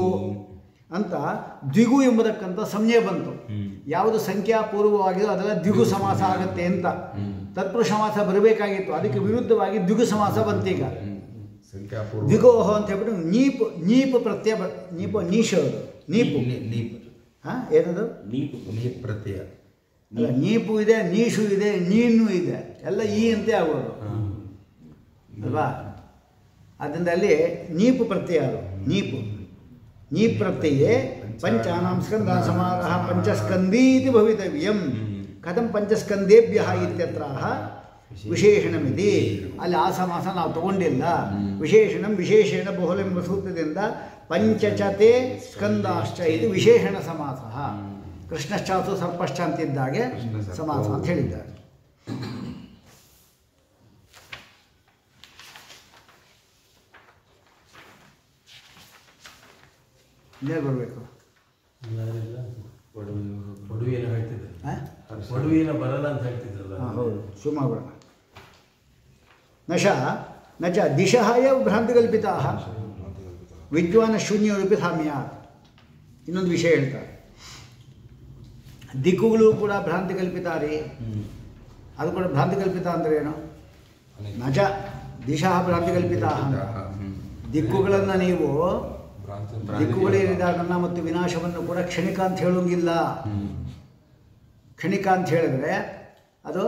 ಅಂತ ದ್ವಿಗು ಎಂಬುದಕ್ಕಂತ ಸಂಜ್ಞೆ ಬಂತು. ಯಾವುದು ಸಂಖ್ಯಾ ಪೂರ್ವವಾಗಿದೋ ಅದೆಲ್ಲ ದ್ವಿಗು ಸಮಾಸ ಆಗುತ್ತೆ ಅಂತ. ತತ್ಪುರುಷ ಸಮಾಸ ಬರಬೇಕಾಗಿತ್ತು. ಅದಕ್ಕೆ ವಿರುದ್ಧವಾಗಿ ದ್ವಿಗು ಸಮಾಸ ಬಂತೀಗ ದ್ವಿಗೋಹ ಅಂತ ಹೇಳ್ಬಿಟ್ಟು ನೀಪ್ ನೀಪ್ ಪ್ರತ್ಯಯ ಬ ನೀಪ ನೀಶ ನೀಪು. ನೀಪು ನೀಪ್. ಹಾಂ ಏನದು? ನೀಪು ನೀಪ್ ಪ್ರತ್ಯಯ. ಅಲ್ಲ ನೀಪು ಇದೆ ನೀಶು ಇದೆ ನೀನು ಇದೆ. ಎಲ್ಲ ಈ ಅಂತೆ ಆಗೋದು. ಅಲ್ವಾ? ಅದರಿಂದ ಅಲ್ಲಿ ನೀಪು ಪ್ರತ್ಯಯ ಅದು. ನೀಪು. ನೀಪ್ ಪ್ರತ್ಯಯೇ ಪಂಚಾನಾಂ ಸ್ಕಂದ ಸಮಾರಹ ಪಂಚಸ್ಕಂದೀತಿ ಭವಿತವ್ಯಂ. ಕಥಂ ಪಂಚಸ್ಕಂದೇಭ್ಯ ಇತ್ಯತ್ರ ವಿಶೇಷಣಮಿತಿ ಅಲ್ಲಿ ಆ ಸಮಾಸ ನಾವು ತಗೊಂಡಿಲ್ಲ. ವಿಶೇಷಣಂ ವಿಶೇಷಣ ಬಹುಲೆಂಬ ಸೂತ್ರದಿಂದ ಪಂಚಚತೆ ಸ್ಕಂದಾಶ್ಚ ಇದು ವಿಶೇಷಣ ಸಮಾಸ. ಕೃಷ್ಣಶ್ಚಾತು ಸರ್ಪಶ್ಚ ಅಂತಿದ್ದಾಗೆ. ಸಮಾಸ ಅಂತ ಹೇಳಿದ್ದಾರೆ. ಬರಬೇಕು? ಬರಬೇಕು ಒಡವಿನ ಬರಲ್ಲ ಅಂತ ಹೇಳ್ತಿದ್ರಲ್ಲ ಹೌದು. ಶಿವಮೊಗ್ಗ ನಶ ನಚ ದಿಶಃ ಯಾವ ಭ್ರಾಂತಿಕಲ್ಪಿತಾ ವಿದ್ವಾನ ಶೂನ್ಯ ಸಾಮ್ಯ ಇನ್ನೊಂದು ವಿಷಯ ಹೇಳ್ತಾರೆ. ದಿಕ್ಕುಗಳು ಕೂಡ ಭ್ರಾಂತಿ ಕಲ್ಪಿತ ರೀ ಅದು ಕೂಡ ಭ್ರಾಂತಿ ಕಲ್ಪಿತ ಅಂದ್ರೆ ಏನು? ನಜ ದಿಶಾ ಭ್ರಾಂತಿ ಕಲ್ಪಿತ ದಿಕ್ಕುಗಳನ್ನು ನೀವು ದಿಕ್ಕುಗಳೇನಿದೆ ಅದನ್ನು ಮತ್ತು ವಿನಾಶವನ್ನು ಕೂಡ ಕ್ಷಣಿಕ ಅಂತ ಹೇಳೋಂಗಿಲ್ಲ ಕ್ಷಣಿಕ ಅಂತ ಹೇಳಿದ್ರೆ ಅದು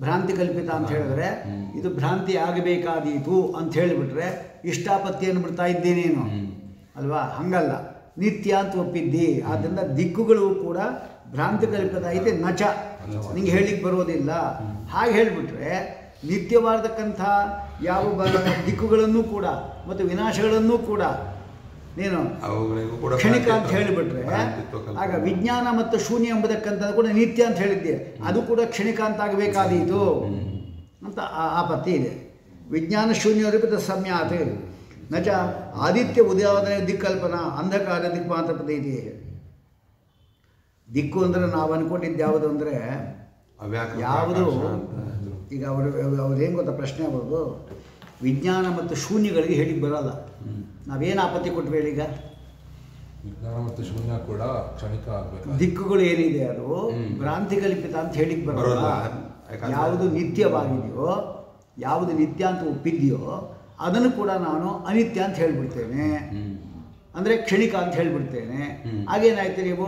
ಭ್ರಾಂತಿ ಕಲ್ಪಿತ ಅಂತ ಹೇಳಿದ್ರೆ ಇದು ಭ್ರಾಂತಿ ಆಗಬೇಕಾದೀತು ಅಂತ ಹೇಳಿಬಿಟ್ರೆ ಇಷ್ಟಾಪತ್ತಿಯನ್ನು ಬಿಡ್ತಾ ಇದ್ದೇನೇನು ಅಲ್ವಾ? ಹಂಗಲ್ಲ. ನಿತ್ಯ ಅಂತ ಒಪ್ಪಿದ್ದಿ. ಆದ್ದರಿಂದ ದಿಕ್ಕುಗಳು ಕೂಡ ಭ್ರಾಂತಿ ಕಲ್ಪಿತ ಐತೆ ನಚ. ನಿಂಗೆ ಹೇಳಲಿಕ್ಕೆ ಬರೋದಿಲ್ಲ. ಹಾಗೆ ಹೇಳಿಬಿಟ್ರೆ ನಿತ್ಯವಾದಕ್ಕಂಥ ಯಾವ ದಿಕ್ಕುಗಳನ್ನು ಕೂಡ ಮತ್ತು ವಿನಾಶಗಳನ್ನೂ ಕೂಡ ನೀನು ಕೂಡ ಕ್ಷಣಿಕ ಅಂತ ಹೇಳಿಬಿಟ್ರೆ ಆಗ ವಿಜ್ಞಾನ ಮತ್ತು ಶೂನ್ಯ ಎಂಬುದಕ್ಕಂಥದ್ದು ಕೂಡ ನಿತ್ಯ ಅಂತ ಹೇಳಿದ್ದೆ. ಅದು ಕೂಡ ಕ್ಷಣಿಕ ಅಂತ ಆಗಬೇಕಾದೀತು ಅಂತ ಆಪತ್ತಿ ಇದೆ. ವಿಜ್ಞಾನ ಶೂನ್ಯ ರೂಪದ ಸಮ್ಯಾತ್ ನಚ ಆದಿತ್ಯ ಉದಯಾವದನೆ ದಿಕ್ಕಲ್ಪನಾ ಅಂಧಕಾರ ದಿಕ್ ಮಾತ್ರ ಪದೈತಿ ದಿಕ್ಕು ಅಂದರೆ ನಾವು ಅನ್ಕೊಂಡಿದ್ದು ಯಾವುದು ಅಂದರೆ ಯಾವುದು. ಈಗ ಅವರು ಅವ್ರು ಏನು ಗೊತ್ತಾ ಪ್ರಶ್ನೆ ಅವರು ವಿಜ್ಞಾನ ಮತ್ತು ಶೂನ್ಯಗಳಿಗೆ ಹೇಳಿಕ್ಕೆ ಬರಲ್ಲ. ನಾವೇನು ಆಪತ್ತಿ ಕೊಟ್ವಿ ಈಗ? ವಿಜ್ಞಾನ ಮತ್ತು ಶೂನ್ಯ ಕೂಡ ಕ್ಷಣಿಕ ಆಗಬೇಕು ದಿಕ್ಕುಗಳು ಏನಿದೆ ಅದು? ಭ್ರಾಂತಿ ಕಲ್ಪಿತ ಅಂತ ಹೇಳಿಕ್ ಬರಲ್ಲ. ಯಾವುದು ನಿತ್ಯವಾಗಿದೆಯೋ ಯಾವುದು ನಿತ್ಯ ಅಂತ ಒಪ್ಪಿದೆಯೋ ಅದನ್ನು ಕೂಡ ನಾನು ಅನಿತ್ಯ ಅಂತ ಹೇಳ್ಬಿಡ್ತೇನೆ. ಅಂದರೆ ಕ್ಷಣಿಕ ಅಂತ ಹೇಳ್ಬಿಡ್ತೇನೆ. ಹಾಗೇನಾಯ್ತು ನೀವು?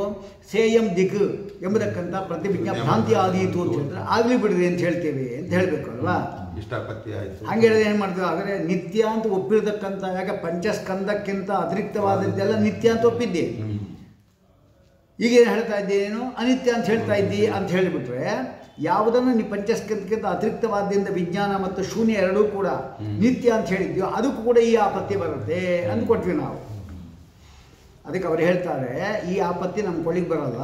ಸೇಯಂ ದಿಕ್ ಎಂಬುದಕ್ಕಂಥ ಪ್ರತಿಭಿಜ್ಞಾ ಭ್ರಾಂತಿ ಆದೀತು ಅಂತ ಹೇಳಿದ್ರೆ ಆಗಲಿ ಬಿಡ್ರಿ ಅಂತ ಹೇಳ್ತೇವೆ ಅಂತ ಹೇಳಬೇಕು ಅಲ್ವಾ ಇಷ್ಟಾಪತ್ತಿ ಆಯ್ತು ಹಂಗೆ ಹೇಳಿದ್ರೆ ಏನು ಮಾಡ್ತೀವಿ? ಆದರೆ ನಿತ್ಯ ಅಂತ ಒಪ್ಪಿರ್ತಕ್ಕಂಥ ಯಾಕೆ ಪಂಚಸ್ಕಂದಕ್ಕಿಂತ ಅತಿರಿಕ್ತವಾದದ್ದೆಲ್ಲ ನಿತ್ಯ ಅಂತ ಒಪ್ಪಿದ್ದೆ. ಈಗೇನು ಹೇಳ್ತಾ ಇದ್ದೇನೇನು ಅನಿತ್ಯ ಅಂತ ಹೇಳ್ತಾ ಇದ್ದಿ ಅಂತ ಹೇಳಿಬಿಟ್ರೆ ಯಾವುದನ್ನು ನೀ ಪಂಚಸ್ಕಂದಕ್ಕಿಂತ ಅತಿರಿಕ್ತವಾದ್ದರಿಂದ ವಿಜ್ಞಾನ ಮತ್ತು ಶೂನ್ಯ ಎರಡೂ ಕೂಡ ನಿತ್ಯ ಅಂತ ಹೇಳಿದ್ಯೋ ಅದಕ್ಕೂ ಕೂಡ ಈ ಆಪತ್ತಿ ಬರುತ್ತೆ ಅಂದ್ಕೊಟ್ವಿ ನಾವು. ಅದಕ್ಕೆ ಅವ್ರು ಹೇಳ್ತಾರೆ ಈ ಆಪತ್ತಿ ನಮ್ಮ ಕೊಳಿಗೆ ಬರಲ್ಲ.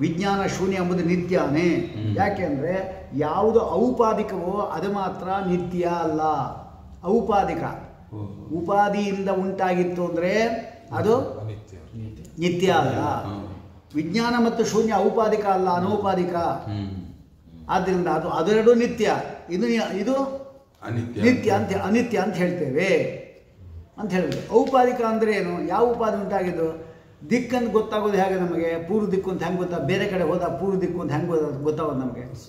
ವಿಜ್ಞಾನ ಶೂನ್ಯ ಎಂಬುದು ನಿತ್ಯನೇ. ಯಾಕೆಂದರೆ ಯಾವುದು ಔಪಾದಿಕವೋ ಅದು ಮಾತ್ರ ನಿತ್ಯ ಅಲ್ಲ. ಔಪಾದಿಕ ಉಪಾಧಿಯಿಂದ ಉಪಾದಿಯಿಂದ ಉಂಟಾಗಿತ್ತು ಅಂದರೆ ಅದು ನಿತ್ಯ ಅಲ್ಲ. ವಿಜ್ಞಾನ ಮತ್ತು ಶೂನ್ಯ ಔಪಾದಿಕ ಅಲ್ಲ ಅನೌಪಾದಿಕ. ಆದ್ದರಿಂದ ಅದು ಅದೆರಡು ನಿತ್ಯ. ಇದು ಇದು ನಿತ್ಯ ಅಂತ ಅನಿತ್ಯ ಅಂತ ಹೇಳ್ತೇವೆ. ಅಂತ ಹೇಳಿದ್ರು ಔಪಾದಿಕ ಅಂದರೆ ಏನು? ಯಾವ ಉಪಾಧಿ ಉಂಟಾಗಿದ್ದು? ದಿಕ್ಕಂತ ಗೊತ್ತಾಗೋದು ಹೇಗೆ ನಮಗೆ? ಪೂರ್ವ ದಿಕ್ಕು ಅಂತ ಹೆಂಗೆ ಗೊತ್ತಾ? ಬೇರೆ ಕಡೆ ಹೋದ ಪೂರ್ವ ದಿಕ್ಕು ಅಂತ ಹೆಂಗೆ ಗೊತ್ತಾಗೋದು ನಮಗೆ.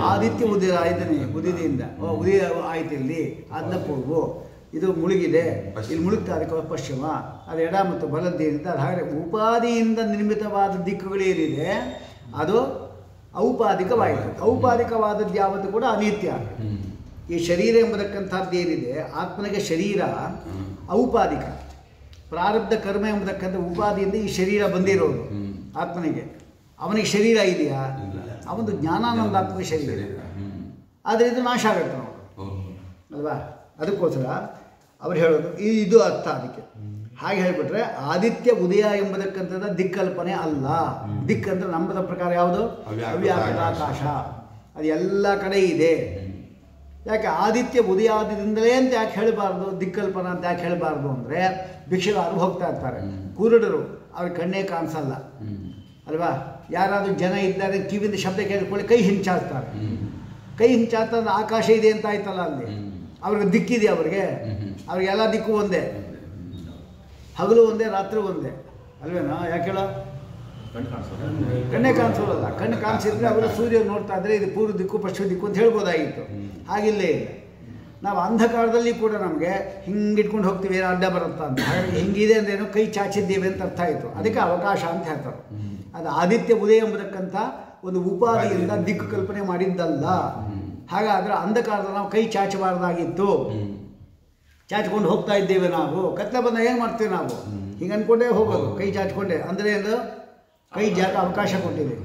ಆದಿತ್ಯ ಉದಯ ಆಯ್ತಾನೆ ಉದಿದಿಯಿಂದ. ಓ, ಉದಯ ಆಯ್ತು ಇಲ್ಲಿ. ಅದನ್ನ ಪೂರ್ವ. ಇದು ಮುಳುಗಿದೆ. ಇಲ್ಲಿ ಮುಳುಗ್ತಾ ಅದಕ್ಕೆ ಪಶ್ಚಿಮ. ಅದು ಎಡ ಮತ್ತು ಬಲದ್ದೇನಿದೆ ಅದು ಹಾಗೆ ಉಪಾದಿಯಿಂದ ನಿರ್ಮಿತವಾದ ದಿಕ್ಕುಗಳೇನಿದೆ ಅದು ಔಪಾದಿಕವಾಯಿತು. ಔಪಾದಿಕವಾದದ್ದು ಯಾವತ್ತು ಕೂಡ ಅನಿತ್ಯ. ಈ ಶರೀರ ಎಂಬತಕ್ಕಂಥದ್ದು ಏನಿದೆ? ಆತ್ಮನಿಗೆ ಶರೀರ ಔಪಾದಿಕ. ಪ್ರಾರಬ್ಧ ಕರ್ಮ ಎಂಬತಕ್ಕಂಥ ಉಪಾದಿಯಿಂದ ಈ ಶರೀರ ಬಂದಿರೋದು. ಆತ್ಮನಿಗೆ. ಅವನಿಗೆ ಶರೀರ ಇದೆಯಾ? ಅವನದು ಅವನು ಜ್ಞಾನಾನಂದಾತ್ಮಕ ಶರೀರ. ಆದರೆ ಇದು ನಾಶ ಆಗುತ್ತೆ ನಾವು. ಅಲ್ವಾ? ಅದಕ್ಕೋಸ್ಕರ ಅವ್ರು ಹೇಳೋದು ಈ ಇದು ಅರ್ಥ ಅದಕ್ಕೆ. ಹಾಗೆ ಹೇಳಿಬಿಟ್ರೆ ಆದಿತ್ಯ ಉದಯ ಎಂಬುದಕ್ಕಂಥದ್ದು ದಿಕ್ಕಲ್ಪನೆ ಅಲ್ಲ. ದಿಕ್ಕಂದ್ರೆ ನಂಬದ ಪ್ರಕಾರ ಯಾವುದು? ಅವ್ಯಾಕೃತ. ಆಕಾಶ ಅದು ಎಲ್ಲ ಕಡೆ ಇದೆ. ಯಾಕೆ ಆದಿತ್ಯ ಉದಯ ಆದಿದಿಂದಲೇ ಅಂತ ಯಾಕೆ ಹೇಳಬಾರ್ದು? ದಿಕ್ಕಲ್ಪನ ಅಂತ ಯಾಕೆ ಹೇಳಬಾರ್ದು ಅಂದರೆ ಭಿಕ್ಷಗಾರರು ಹೋಗ್ತಾ ಇರ್ತಾರೆ. ಕುರುಡರು ಅವ್ರ ಕಣ್ಣೇ ಕಾಣಿಸಲ್ಲ. ಅಲ್ವಾ? ಯಾರಾದರೂ ಜನ ಇದ್ದಾರೆ ಕಿವಿಂದ ಶಬ್ದ ಕೇಳಿಕೊಳ್ಳಿ ಕೈ ಹಿಂಚಾಡ್ತಾರೆ. ಕೈ ಹಿಂಚಾತ ಆಕಾಶ ಇದೆ ಅಂತ ಆಯ್ತಲ್ಲ ಅಲ್ಲಿ. ಅವ್ರಿಗೆ ದಿಕ್ಕಿದೆ ಅವ್ರಿಗೆ. ಅವ್ರಿಗೆ ಎಲ್ಲ ದಿಕ್ಕು ಒಂದೇ. ಹಗಲು ಒಂದೇ ರಾತ್ರಿ ಒಂದೇ. ಅಲ್ವೇನಾ? ಯಾಕೆ ಹೇಳೋ? ಕಣ್ಣೇ ಕಾಣಿಸೋಲ್ಲ ಕಣ್ಣು ಕಾಣಿಸಿದ್ರೆ ಅವರು ಸೂರ್ಯ ನೋಡ್ತಾ ಇದ್ರೆ ಇದು ಪೂರ್ವ ದಿಕ್ಕು ಪಶ್ಚಿಮ ದಿಕ್ಕು ಅಂತ ಹೇಳ್ಬೋದಾಗಿತ್ತು. ಹಾಗಿಲ್ಲೇ ಇಲ್ಲ. ನಾವು ಅಂಧಕಾರದಲ್ಲಿ ಕೂಡ ನಮಗೆ ಹಿಂಗಿಟ್ಕೊಂಡು ಹೋಗ್ತೀವಿ ಏನೋ ಅಡ್ಡ ಬರುತ್ತಾ ಅಂತ. ಹೆಂಗಿದೆ ಹಿಂಗಿದೆ ಅಂದ್ರೇನು ಕೈ ಚಾಚಿದ್ದೇವೆ ಅಂತ ಅರ್ಥ ಆಯಿತು. ಅದಕ್ಕೆ ಅವಕಾಶ ಅಂತ ಹೇಳ್ತಾರೆ. ಅದು ಆದಿತ್ಯ ಉದಯ ಎಂಬುದಕ್ಕಂಥ ಒಂದು ಉಪಾಧಿಯಿಂದ ದಿಕ್ಕು ಕಲ್ಪನೆ ಮಾಡಿದ್ದಲ್ಲ. ಹಾಗಾದ್ರೆ ಅಂಧಕಾರದಲ್ಲಿ ನಾವು ಕೈ ಚಾಚಬಾರ್ದಾಗಿತ್ತು. ಚಾಚ್ಕೊಂಡು ಹೋಗ್ತಾ ಇದ್ದೇವೆ ನಾವು. ಕತ್ತಲೆ ಬಂದಾಗ ಏನು ಮಾಡ್ತೀವಿ ನಾವು? ಹಿಂಗೆ ಅಂದ್ಕೊಂಡೇ ಹೋಗೋದು. ಕೈ ಚಾಚ್ಕೊಂಡೆ. ಅಂದರೆ ಅದು ಕೈ ಜಾಗ ಅವಕಾಶ ಕೊಟ್ಟಿದೆ.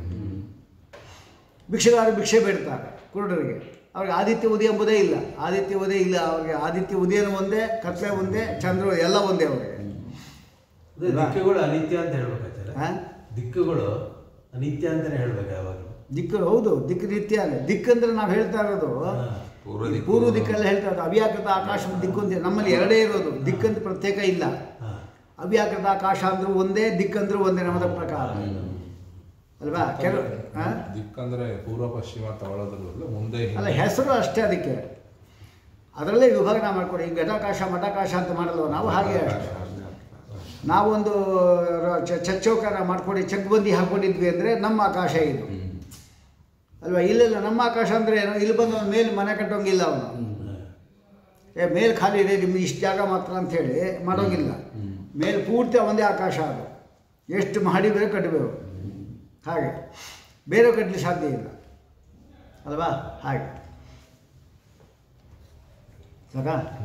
ಭಿಕ್ಷೆಗಾರ ಭಿಕ್ಷೆ ಬೇಡ್ತಾರೆ ಕುರುಡರಿಗೆ. ಅವ್ರಿಗೆ ಆದಿತ್ಯ ಉದಯ ಎಂಬುದೇ ಇಲ್ಲ. ಆದಿತ್ಯ ಉದಯ ಇಲ್ಲ ಅವ್ರಿಗೆ ಆದಿತ್ಯ ಉದಯನೂ ಒಂದೇ ಕತ್ಲೆ ಒಂದೇ ಚಂದ್ರ ಎಲ್ಲ ಒಂದೇ ಅವ್ರಿಗೆ. ದಿಕ್ಕುಗಳು ಅನಿತ್ಯ ಅಂತ ಹೇಳ್ಬೇಕಾಯ್ತಾರೆ ಹಾ? ದಿಕ್ಕುಗಳು ಅನಿತ್ಯ ಅಂತಾನೆ ಹೇಳ್ಬೇಕು ಯಾವಾಗ ದಿಕ್ಕು ಹೌದು ದಿಕ್ಕು ನಿತ್ಯನೇ. ದಿಕ್ಕಂದ್ರೆ ನಾವು ಹೇಳ್ತಾ ಇರೋದು ಪೂರ್ವ ದಿಕ್ಕು. ಪೂರ್ವ ದಿಕ್ಕಲ್ಲಿ ಹೇಳ್ತಾ ಇರೋದು ಅವ್ಯಾಕೃತ ಆಕಾಶ ದಿಕ್ಕು ಅಂತ. ನಮ್ಮಲ್ಲಿ ಎರಡೇ ಇರೋದು ದಿಕ್ಕಂತ ಪ್ರತ್ಯೇಕ ಇಲ್ಲ. ಅವ್ಯಾಕೃತ ಆಕಾಶ ಅಂದ್ರೂ ಒಂದೇ ದಿಕ್ಕಂದ್ರೂ ಒಂದೇ ನಮ್ಮದ ಪ್ರಕಾರ. ಅಲ್ವಾ? ಕೆಲವು? ದಿಕ್ಕಂದ್ರೆ ಪೂರ್ವ ಪಶ್ಚಿಮ ತಗೊಳ್ಳೋದ್ರಲ್ಲ ಮುಂದೆ. ಅಲ್ಲ ಹೆಸರು ಅಷ್ಟೇ ಅದಕ್ಕೆ. ಅದರಲ್ಲೇ ವಿಭಾಗನ ಮಾಡಿಕೊಡಿ. ಈಗ ಘಟಾಕಾಶ ಮಠಾಕಾಶ ಅಂತ ಮಾಡಲ್ವ? ನಾವು ಹಾಗೆ ಅಷ್ಟೇ. ನಾವೊಂದು ಚಚ್ಚೌಕಾರ ಬಂದಿ ಚಕ್ಬಂದಿ ಹಾಕ್ಕೊಂಡಿದ್ವಿ ಅಂದರೆ ನಮ್ಮ ಆಕಾಶ ಇದು. ಅಲ್ವಾ? ಇಲ್ಲೆಲ್ಲ ನಮ್ಮ ಆಕಾಶ ಅಂದರೆ ಏನು? ಇಲ್ಲಿ ಬಂದು ಅವ್ನು ಮೇಲೆ ಮನೆ ಕಟ್ಟೋಂಗಿಲ್ಲ ಅವನು. ಏ ಮೇಲೆ ಖಾಲಿ ಇದೆ ನಿಮ್ಗೆ ಇಷ್ಟು ಜಾಗ ಮಾತ್ರ ಅಂಥೇಳಿ ಮಾಡೋಂಗಿಲ್ಲ. ಮೇಲೆ ಪೂರ್ತಿ ಒಂದೇ ಆಕಾಶ ಅದು. ಎಷ್ಟು ಮಾಡಿದ್ರೆ ಬೇಕು ಕಟ್ಟಬೇಕು ಹಾಗೆ. ಬೇರೆ ಕಟ್ಟಲಿಕ್ಕೆ ಸಾಧ್ಯ ಇಲ್ಲ. ಅಲ್ವಾ? ಹಾಗೆ. ಸಾಕಾ?